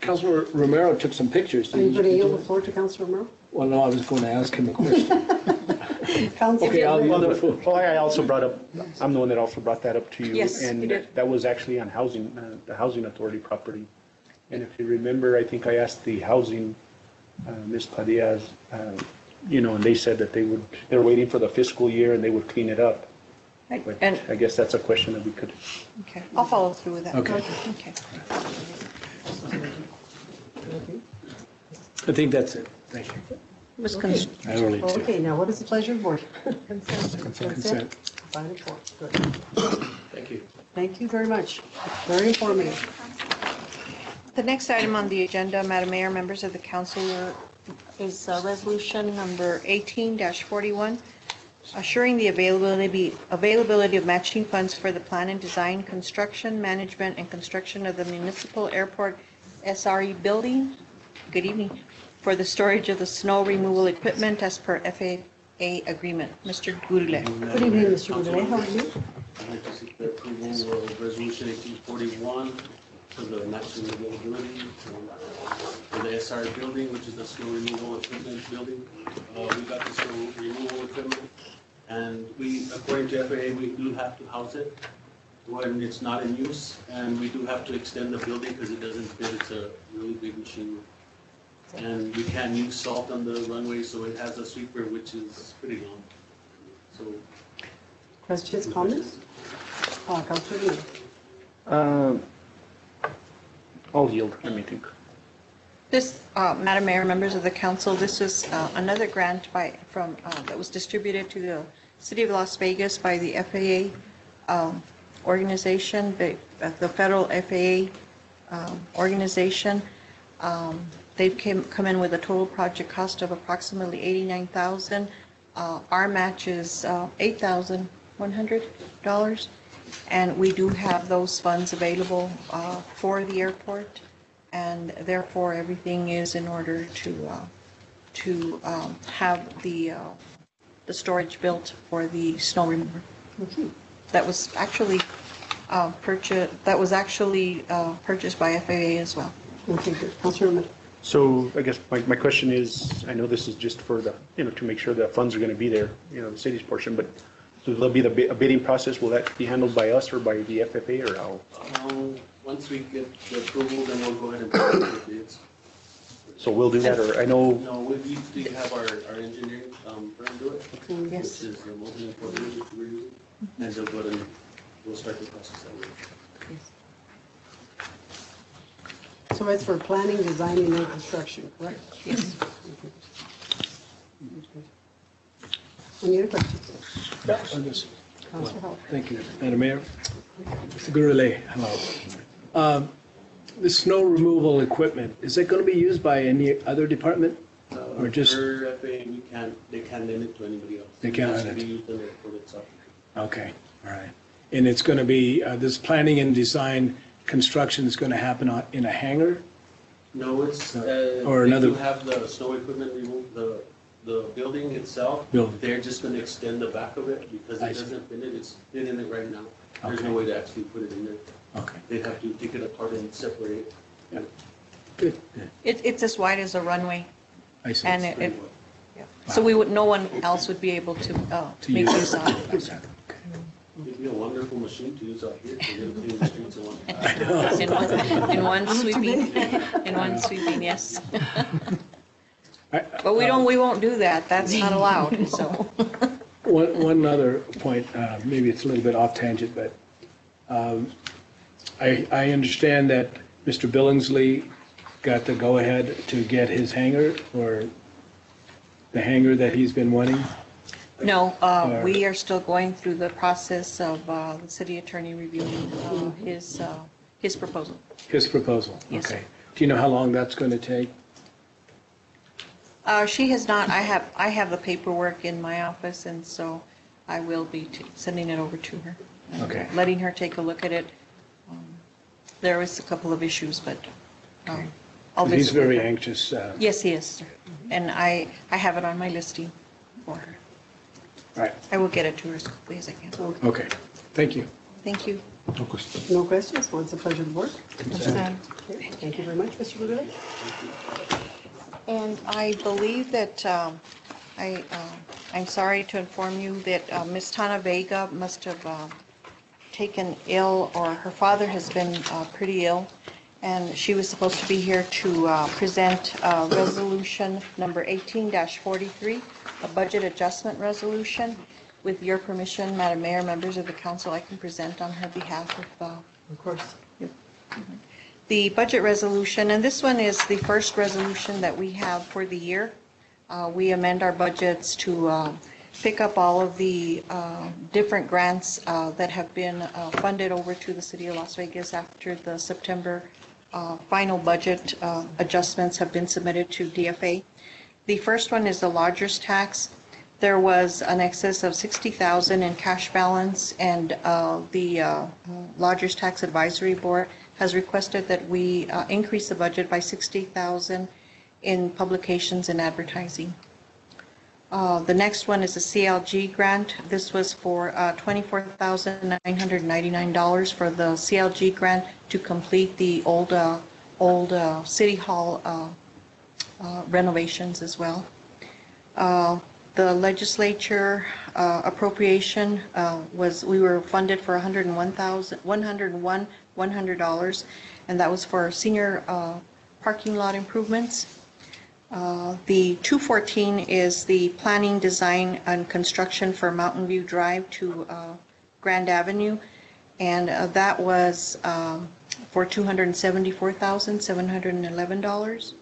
Councilor Romero took some pictures. Are you going to yield the floor to Councilor Romero? Well, no, I was going to ask him a question. Councilor Okay, I'll Romero. the floor. Well, I also brought up, I'm the one that also brought that up to you. Yes, you And did. that was actually on housing, uh, the housing authority property. And if you remember, I think I asked the housing, uh, Ms. Padilla, uh, you know, and they said that they would, they're waiting for the fiscal year and they would clean it up. Right, But And, I guess that's a question that we could, okay, I'll follow through with that. Okay. Okay. I think that's it. Thank you. Was cons- I really do. Okay, now what is the pleasure of the board? Consent. Five and four. Good. Thank you. Thank you very much. Very informative. The next item on the agenda, Madam Mayor, members of the council, is uh, resolution number 18-41, assuring the availability, availability of matching funds for the plan and design, construction, management, and construction of the municipal airport SRE building. Good evening. For the storage of the snow removal equipment as per FAA agreement. Mr. Gurule. Good evening, Mr. Gurule. How are you? I'd like to seek the approval of Resolution 1841, the National building. For uh, the SR building, which is the snow removal equipment building, uh, we got the snow removal equipment. And we, according to FAA, we do have to house it when it's not in use. And we do have to extend the building because it doesn't fit. It's a really big machine. And we can use salt on the runway, so it has a sweeper, which is pretty long. So. Questions, comments? Uh, Councilor Lee. Uh, I'll yield, let me think. This, uh, Madam Mayor, members of the council, this is uh, another grant by, from, uh, that was distributed to the City of Las Vegas by the FAA um, organization, the uh, the federal FAA um, organization. Um, They've came, come in with a total project cost of approximately 89000 Uh Our match is uh, $8,100. And we do have those funds available uh, for the airport, and therefore, everything is in order to, uh, to um, have the, uh, the storage built for the snow remover. That was actually purchased, that was actually uh, purchased by FAA as well. Okay, good. Councilor Romero. So I guess my, my question is, I know this is just for the, you know, to make sure that funds are going to be there, you know, the city's portion, but so there'll be the bid- a bidding process, will that be handled by us or by the FFA or how? Um, once we get the approval, then we'll go ahead and put the bids. So we'll do that, or I know, No, we usually have our, our engineering, um, firm do it. Mm, Yes. Which is the most important, which we're using, and they'll go ahead and, we'll start the process that way. So it's for planning, designing, and construction, correct? Yes. Any other questions? Yeah, I'm Councilor Howell. Thank you, Madam Mayor. Mr. Gurley, hello. Um, The snow removal equipment, is that going to be used by any other department? Uh, Or just- For FAA, we can't, they can't lend it to anybody else. They can't It has lend to it. be used in the itself. Okay, all right. And it's going to be, uh, this planning and design, construction is going to happen on- in a hangar? No, it's, Uh, uh, or they another- do have the snow equipment removed, the, the building itself. Building. They're just gonna extend the back of it because I it see. doesn't fit in, it's fit in it right now. There's no Okay. way to actually put it in there. Okay, They'd have to take it apart and separate it. good, good. It, it's as wide as a runway, I see. and it, it- so we would, no one else would be able to, uh, To make use use of it. Exactly. It'd be a wonderful machine to use out here, to clean the streets in one. In one, in one sweeping, in one sweeping, yes. But we don't, we won't do that, that's not allowed, so. One, one other point, uh, maybe it's a little bit off tangent, but um, I, I understand that Mr. Billingsley got the go-ahead to get his hangar, or the hangar that he's been wanting? No, uh, Or- we are still going through the process of uh, the city attorney reviewing uh, his, uh, his proposal. His proposal? Yes, sir. Okay. Do you know how long that's going to take? Uh, She has not, I have, I have the paperwork in my office, and so I will be t- sending it over to her. and Okay. Letting her take a look at it. Um, There was a couple of issues, but um, I'll visit He's with very her. anxious. uh, Yes, he is, sir. And I, I have it on my listing for her. Right, I will get it to her as quickly as I can. okay. Thank you. Thank you. No question. No questions? Well, it's a pleasure to work. Understand. Okay, Thank you very much, Mr. Gurley. And I believe that, um, I, uh, I'm sorry to inform you that uh, Ms. Tana Vega must have uh, taken ill, or her father has been uh, pretty ill, and she was supposed to be here to uh, present uh, Resolution Number 18-43, a budget adjustment resolution. With your permission, Madam Mayor, members of the council, I can present on her behalf if uh, Of course. The budget resolution, and this one is the first resolution that we have for the year. Uh, We amend our budgets to uh, pick up all of the uh, different grants uh, that have been uh, funded over to the city of Las Vegas after the September uh, final budget adjustments have been submitted to DFA. The first one is the lodger's tax. There was an excess of 60,000 in cash balance, and uh, the uh, Lodgers Tax Advisory Board has requested that we uh, increase the budget by 60,000 in publications and advertising. Uh, The next one is a CLG grant. This was for uh, $24,999 for the CLG grant to complete the old, uh, old City Hall renovations as well. Uh, The legislature uh, appropriation uh, was, we were funded for 101,000, 101, $100, and that was for senior uh, parking lot improvements. Uh, The 214 is the planning, design, and construction for Mountain View Drive to uh, Grand Avenue, and uh, that was um, for $274,711.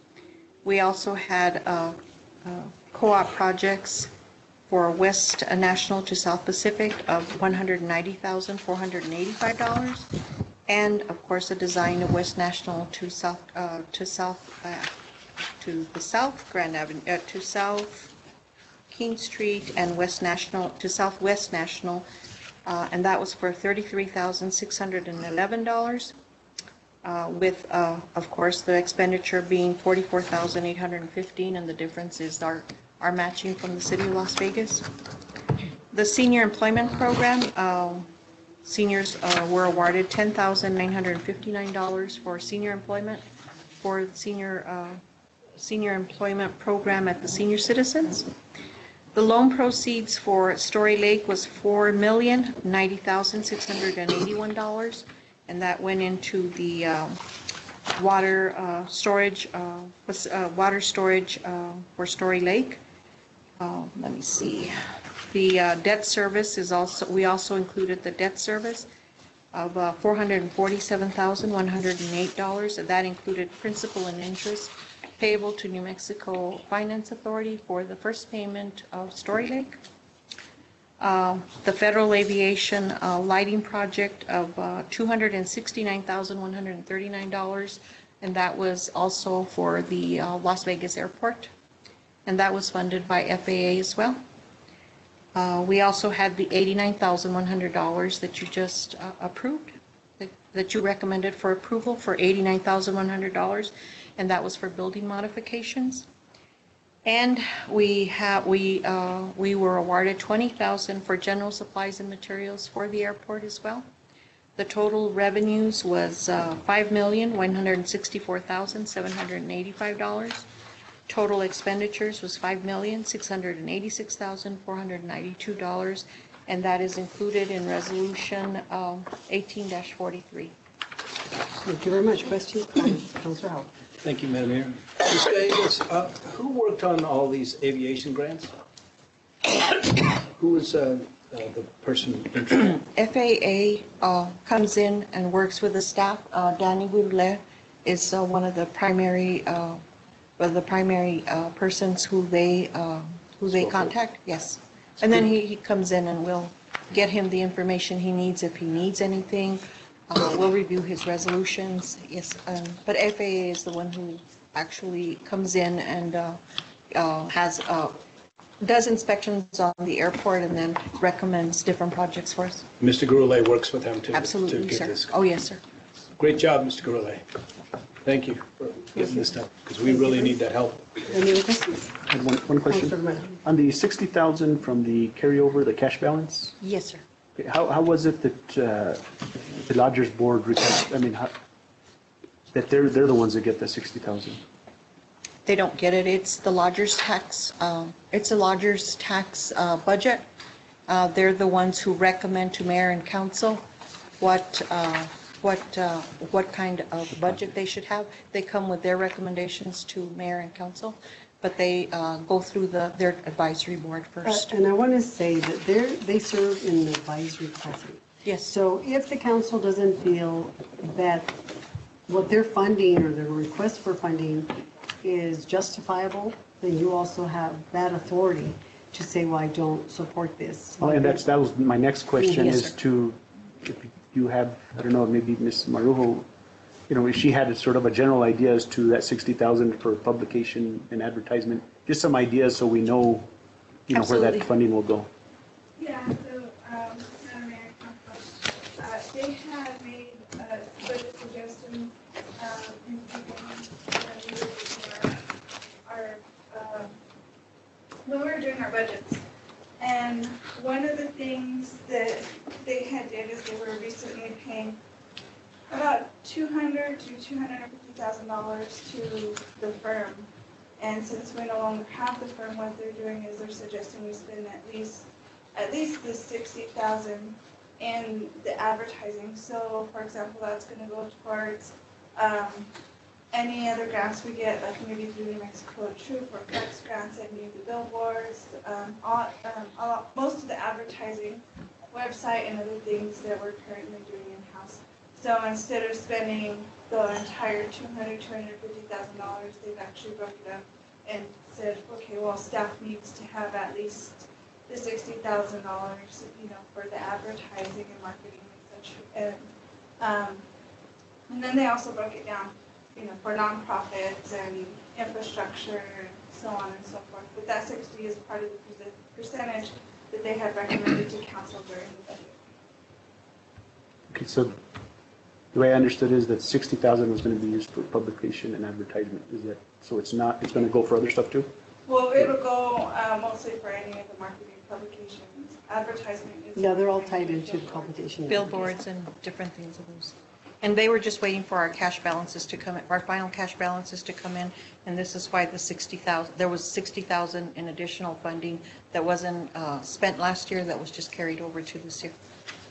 We also had uh, uh, co-op projects for West National to South Pacific of $190,485. And of course, the design of West National to South, uh, to South, uh, to the South Grand Avenue, uh, to South King Street and West National, to Southwest National, uh, and that was for $33,611. uh, with, uh, of course, the expenditure being 44815 and the difference is our, our matching from the city of Las Vegas. The senior employment program, um, seniors uh, were awarded $10,959 for senior employment for senior, uh, senior employment program at the senior citizens. The loan proceeds for Storrie Lake was $4,090,681, and that went into the um, water uh, storage, uh, was, uh, water storage uh, for Storrie Lake. Uh, Let me see. The uh, debt service is also, we also included the debt service of uh, $447,108, and that included principal and interest payable to New Mexico Finance Authority for the first payment of Storrie Lake. Uh, The federal aviation uh, lighting project of uh, $269,139, and that was also for the uh, Las Vegas Airport, and that was funded by FAA as well. Uh, We also had the $89,100 that you just uh, approved, that- that you recommended for approval for $89,100, and that was for building modifications. And we have, we, uh, we were awarded 20,000 for general supplies and materials for the airport as well. The total revenues was uh, $5,164,785. Total expenditures was $5,686,492, and that is included in Resolution um, 18-43. Thank you very much. Questions, comments? Councilor Howell? Thank you, Madam Mayor. Ms. Gallegos, uh, who worked on all these aviation grants? Who was uh, uh, the person? FAA uh, comes in and works with the staff. Uh, Danny Goulet is uh, one of the primary, uh, one of the primary uh, persons who they, uh, who they contact, yes. And then he, he comes in and we'll get him the information he needs if he needs anything. Uh, We'll review his resolutions, yes. um, But FAA is the one who actually comes in and uh, uh, has, uh, does inspections on the airport and then recommends different projects for us. Mr. Gurule works with them to. to Absolutely, get sir. this. Oh, yes, sir. Great job, Mr. Gurule. Thank you for getting this done, because we really need that help. Any other questions? I had one, one question. Councilor On the 60,000 from the carryover, the cash balance, Yes, sir. how, how was it that uh, the Lodgers Board, request- I mean, how- that they're, they're the ones that get the 60,000? They don't get it. It's the lodger's tax, um, it's a lodger's tax uh, budget. Uh, They're the ones who recommend to mayor and council what, uh, what, uh, what kind of budget they should have. They come with their recommendations to mayor and council, but they uh, go through the, their advisory board Uh, first. And I want to say that they're, they serve in the advisory capacity. Yes. So if the council doesn't feel that what they're funding or their request for funding is justifiable, then you also have that authority to say, well, I don't support this. Well, and that's, that was my next question, Yes, is sir. to, if you have, I don't know, maybe Ms. Marujo, you know, if she had a sort of a general idea as to that 60,000 for publication and advertisement, just some ideas so we know, you know, where Absolutely. that funding will go. Yeah, so, um, Madam Mayor, Council, uh, they had made, uh, budget suggestions, um, in the beginning, when we were doing our, our, um, when we were doing our budgets. And one of the things that they had did is they were recently paying about two hundred to two hundred and fifty thousand dollars to the firm. And since we no longer have the firm, what they're doing is they're suggesting we spend at least, at least the sixty thousand in the advertising. So for example, that's gonna go towards, um, any other grants we get, like maybe through New Mexico True or Flex grants, any of the billboards, um, all, um, most of the advertising, website and other things that we're currently doing in-house. So instead of spending the entire $250,000, they've actually broken it up and said, okay, well, staff needs to have at least the sixty thousand dollars, you know, for the advertising and marketing and such. And, um, and then they also broke it down, you know, for nonprofits and infrastructure and so on and so forth. But that sixty is part of the percentage that they had recommended to council during the budget. Okay, so The way I understood is that 60,000 was going to be used for publication and advertisement. Is that, so it's not, it's going to go for other stuff too? Well, it'll go uh, mostly for any of the marketing publications. Advertisement is. Yeah, they're all tied into the publication. Billboards and different things of those. And they were just waiting for our cash balances to come, in our final cash balances to come in, and this is why the 60,000, there was 60,000 in additional funding that wasn't uh, spent last year, that was just carried over to this year.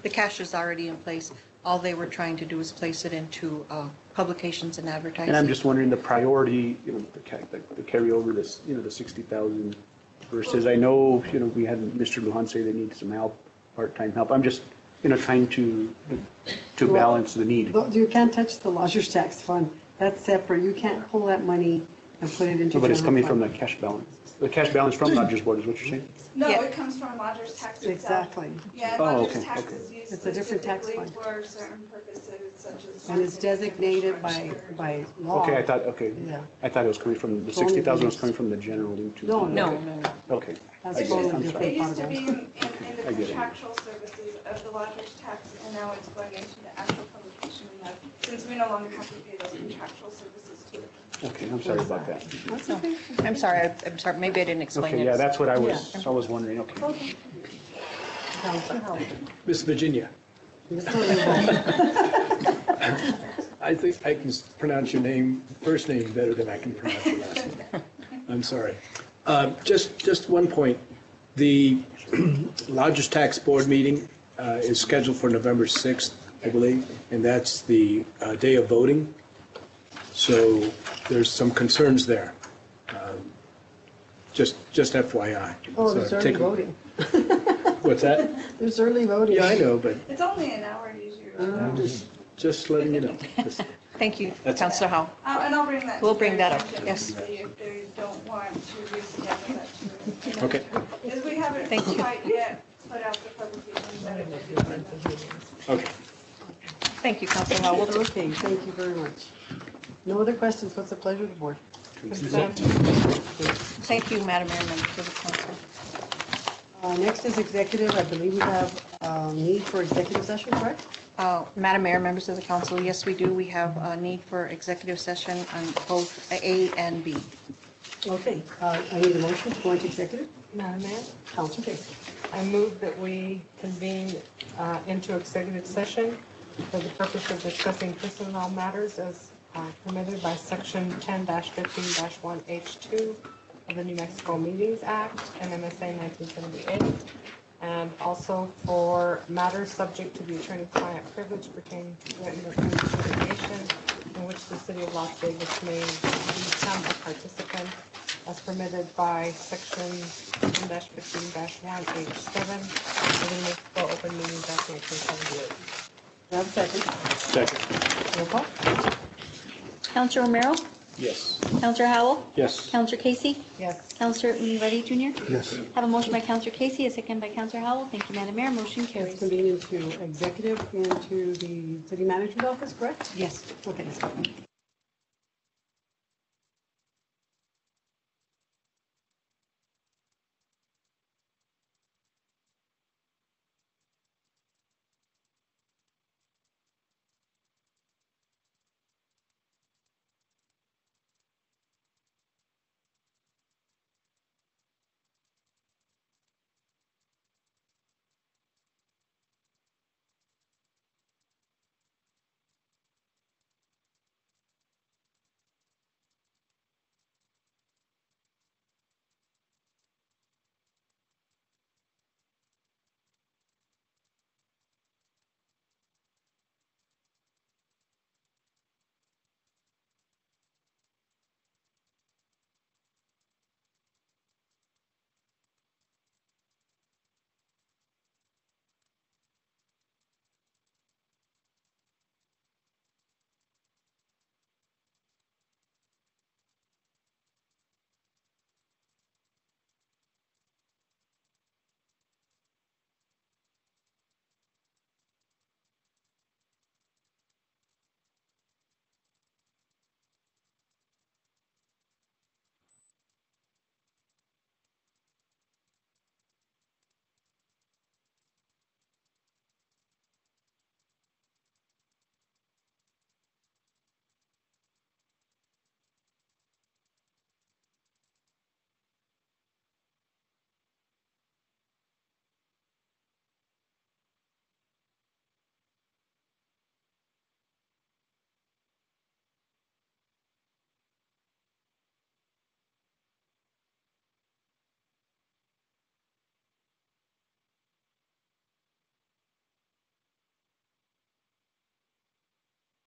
The cash is already in place. All they were trying to do is place it into uh, publications and advertising. And I'm just wondering the priority, you know, the the the carryover, this, you know, the 60,000 versus, I know, you know, we had Mr. Lujan say they need some help, part-time help. I'm just, you know, trying to, to balance the need. But You can't touch the lodger's tax fund. That's separate. You can't pull that money and put it into. But it's general coming from the fund. cash balance. The cash balance from Rogers Board is what you're saying? No, Yeah. it comes from lodger's tax itself. Exactly. Yeah, Oh, lodger's okay, tax okay. is used It's a different tax specifically fund. for certain purposes such as. And it's designated by, infrastructure. by law. Okay, I thought, okay. Yeah. I thought it was coming from, the It's only 60,000 was coming from the general into. No, no, Okay. no, no. Okay. That's I get it. totally I'm different. sorry. It used to be in, in in I the get it. contractual services of the lodger's tax, and now it's going into the actual publication we have, since we no longer have to pay those contractual services to it. Okay, I'm sorry about that. That's okay. I'm sorry, I- I'm sorry, maybe I didn't explain it. Okay, yeah, that's what I was, I was wondering, okay. Councilor Miss Virginia, I think I can pronounce your name, first name better than I can pronounce your last name. I'm sorry. Um, Just, just one point. The Lodgers Tax Board meeting uh, is scheduled for November 6th, I believe, and that's the uh, day of voting. So there's some concerns there. Um, Just, just FYI. Oh, So there's early take a- voting. What's that? There's early voting. Yeah, I know, but It's only an hour usually. I'm just, just letting you know. Just- Thank you, That's- Councilor Howell. Um, And I'll bring that. to We'll bring their that up, attention yes. and see If they don't want to reschedule that to. Okay. Because we haven't Thank you. quite yet put out the publications that it. Okay. Thank you, Councilor Howell. Okay, thank you very much. No other questions? What's the pleasure of the board? Consent. Thank you, Madam Mayor, members of the council. Uh, Next is executive. I believe we have uh, need for executive session, correct? Uh, Madam Mayor, members of the council, yes, we do. We have a need for executive session on both A and B. Okay, uh, I need a motion to go into executive. Madam Mayor, Council Casey. I move that we convene uh, into executive session for the purpose of discussing personnel matters as uh, permitted by Section 10-15-1H2 of the New Mexico Meetings Act and MSA 1978, and also for matters subject to the attorney-client privilege pertaining to written or printed litigation in which the city of Las Vegas may become a participant as permitted by Section 10-15-1H7 of the New Mexico Open Meetings Act 1978. Do I have a second? Second. Roll call. Councilor Romero? Yes. Councilor Howell? Yes. Councilor Casey? Yes. Councilor Ulibarri Jr.? Yes. Have a motion by Councilor Casey, a second by Councilor Howell. Thank you, Madam Mayor. Motion Let's carries. convene into executive into the city manager's office, correct? Yes. Okay.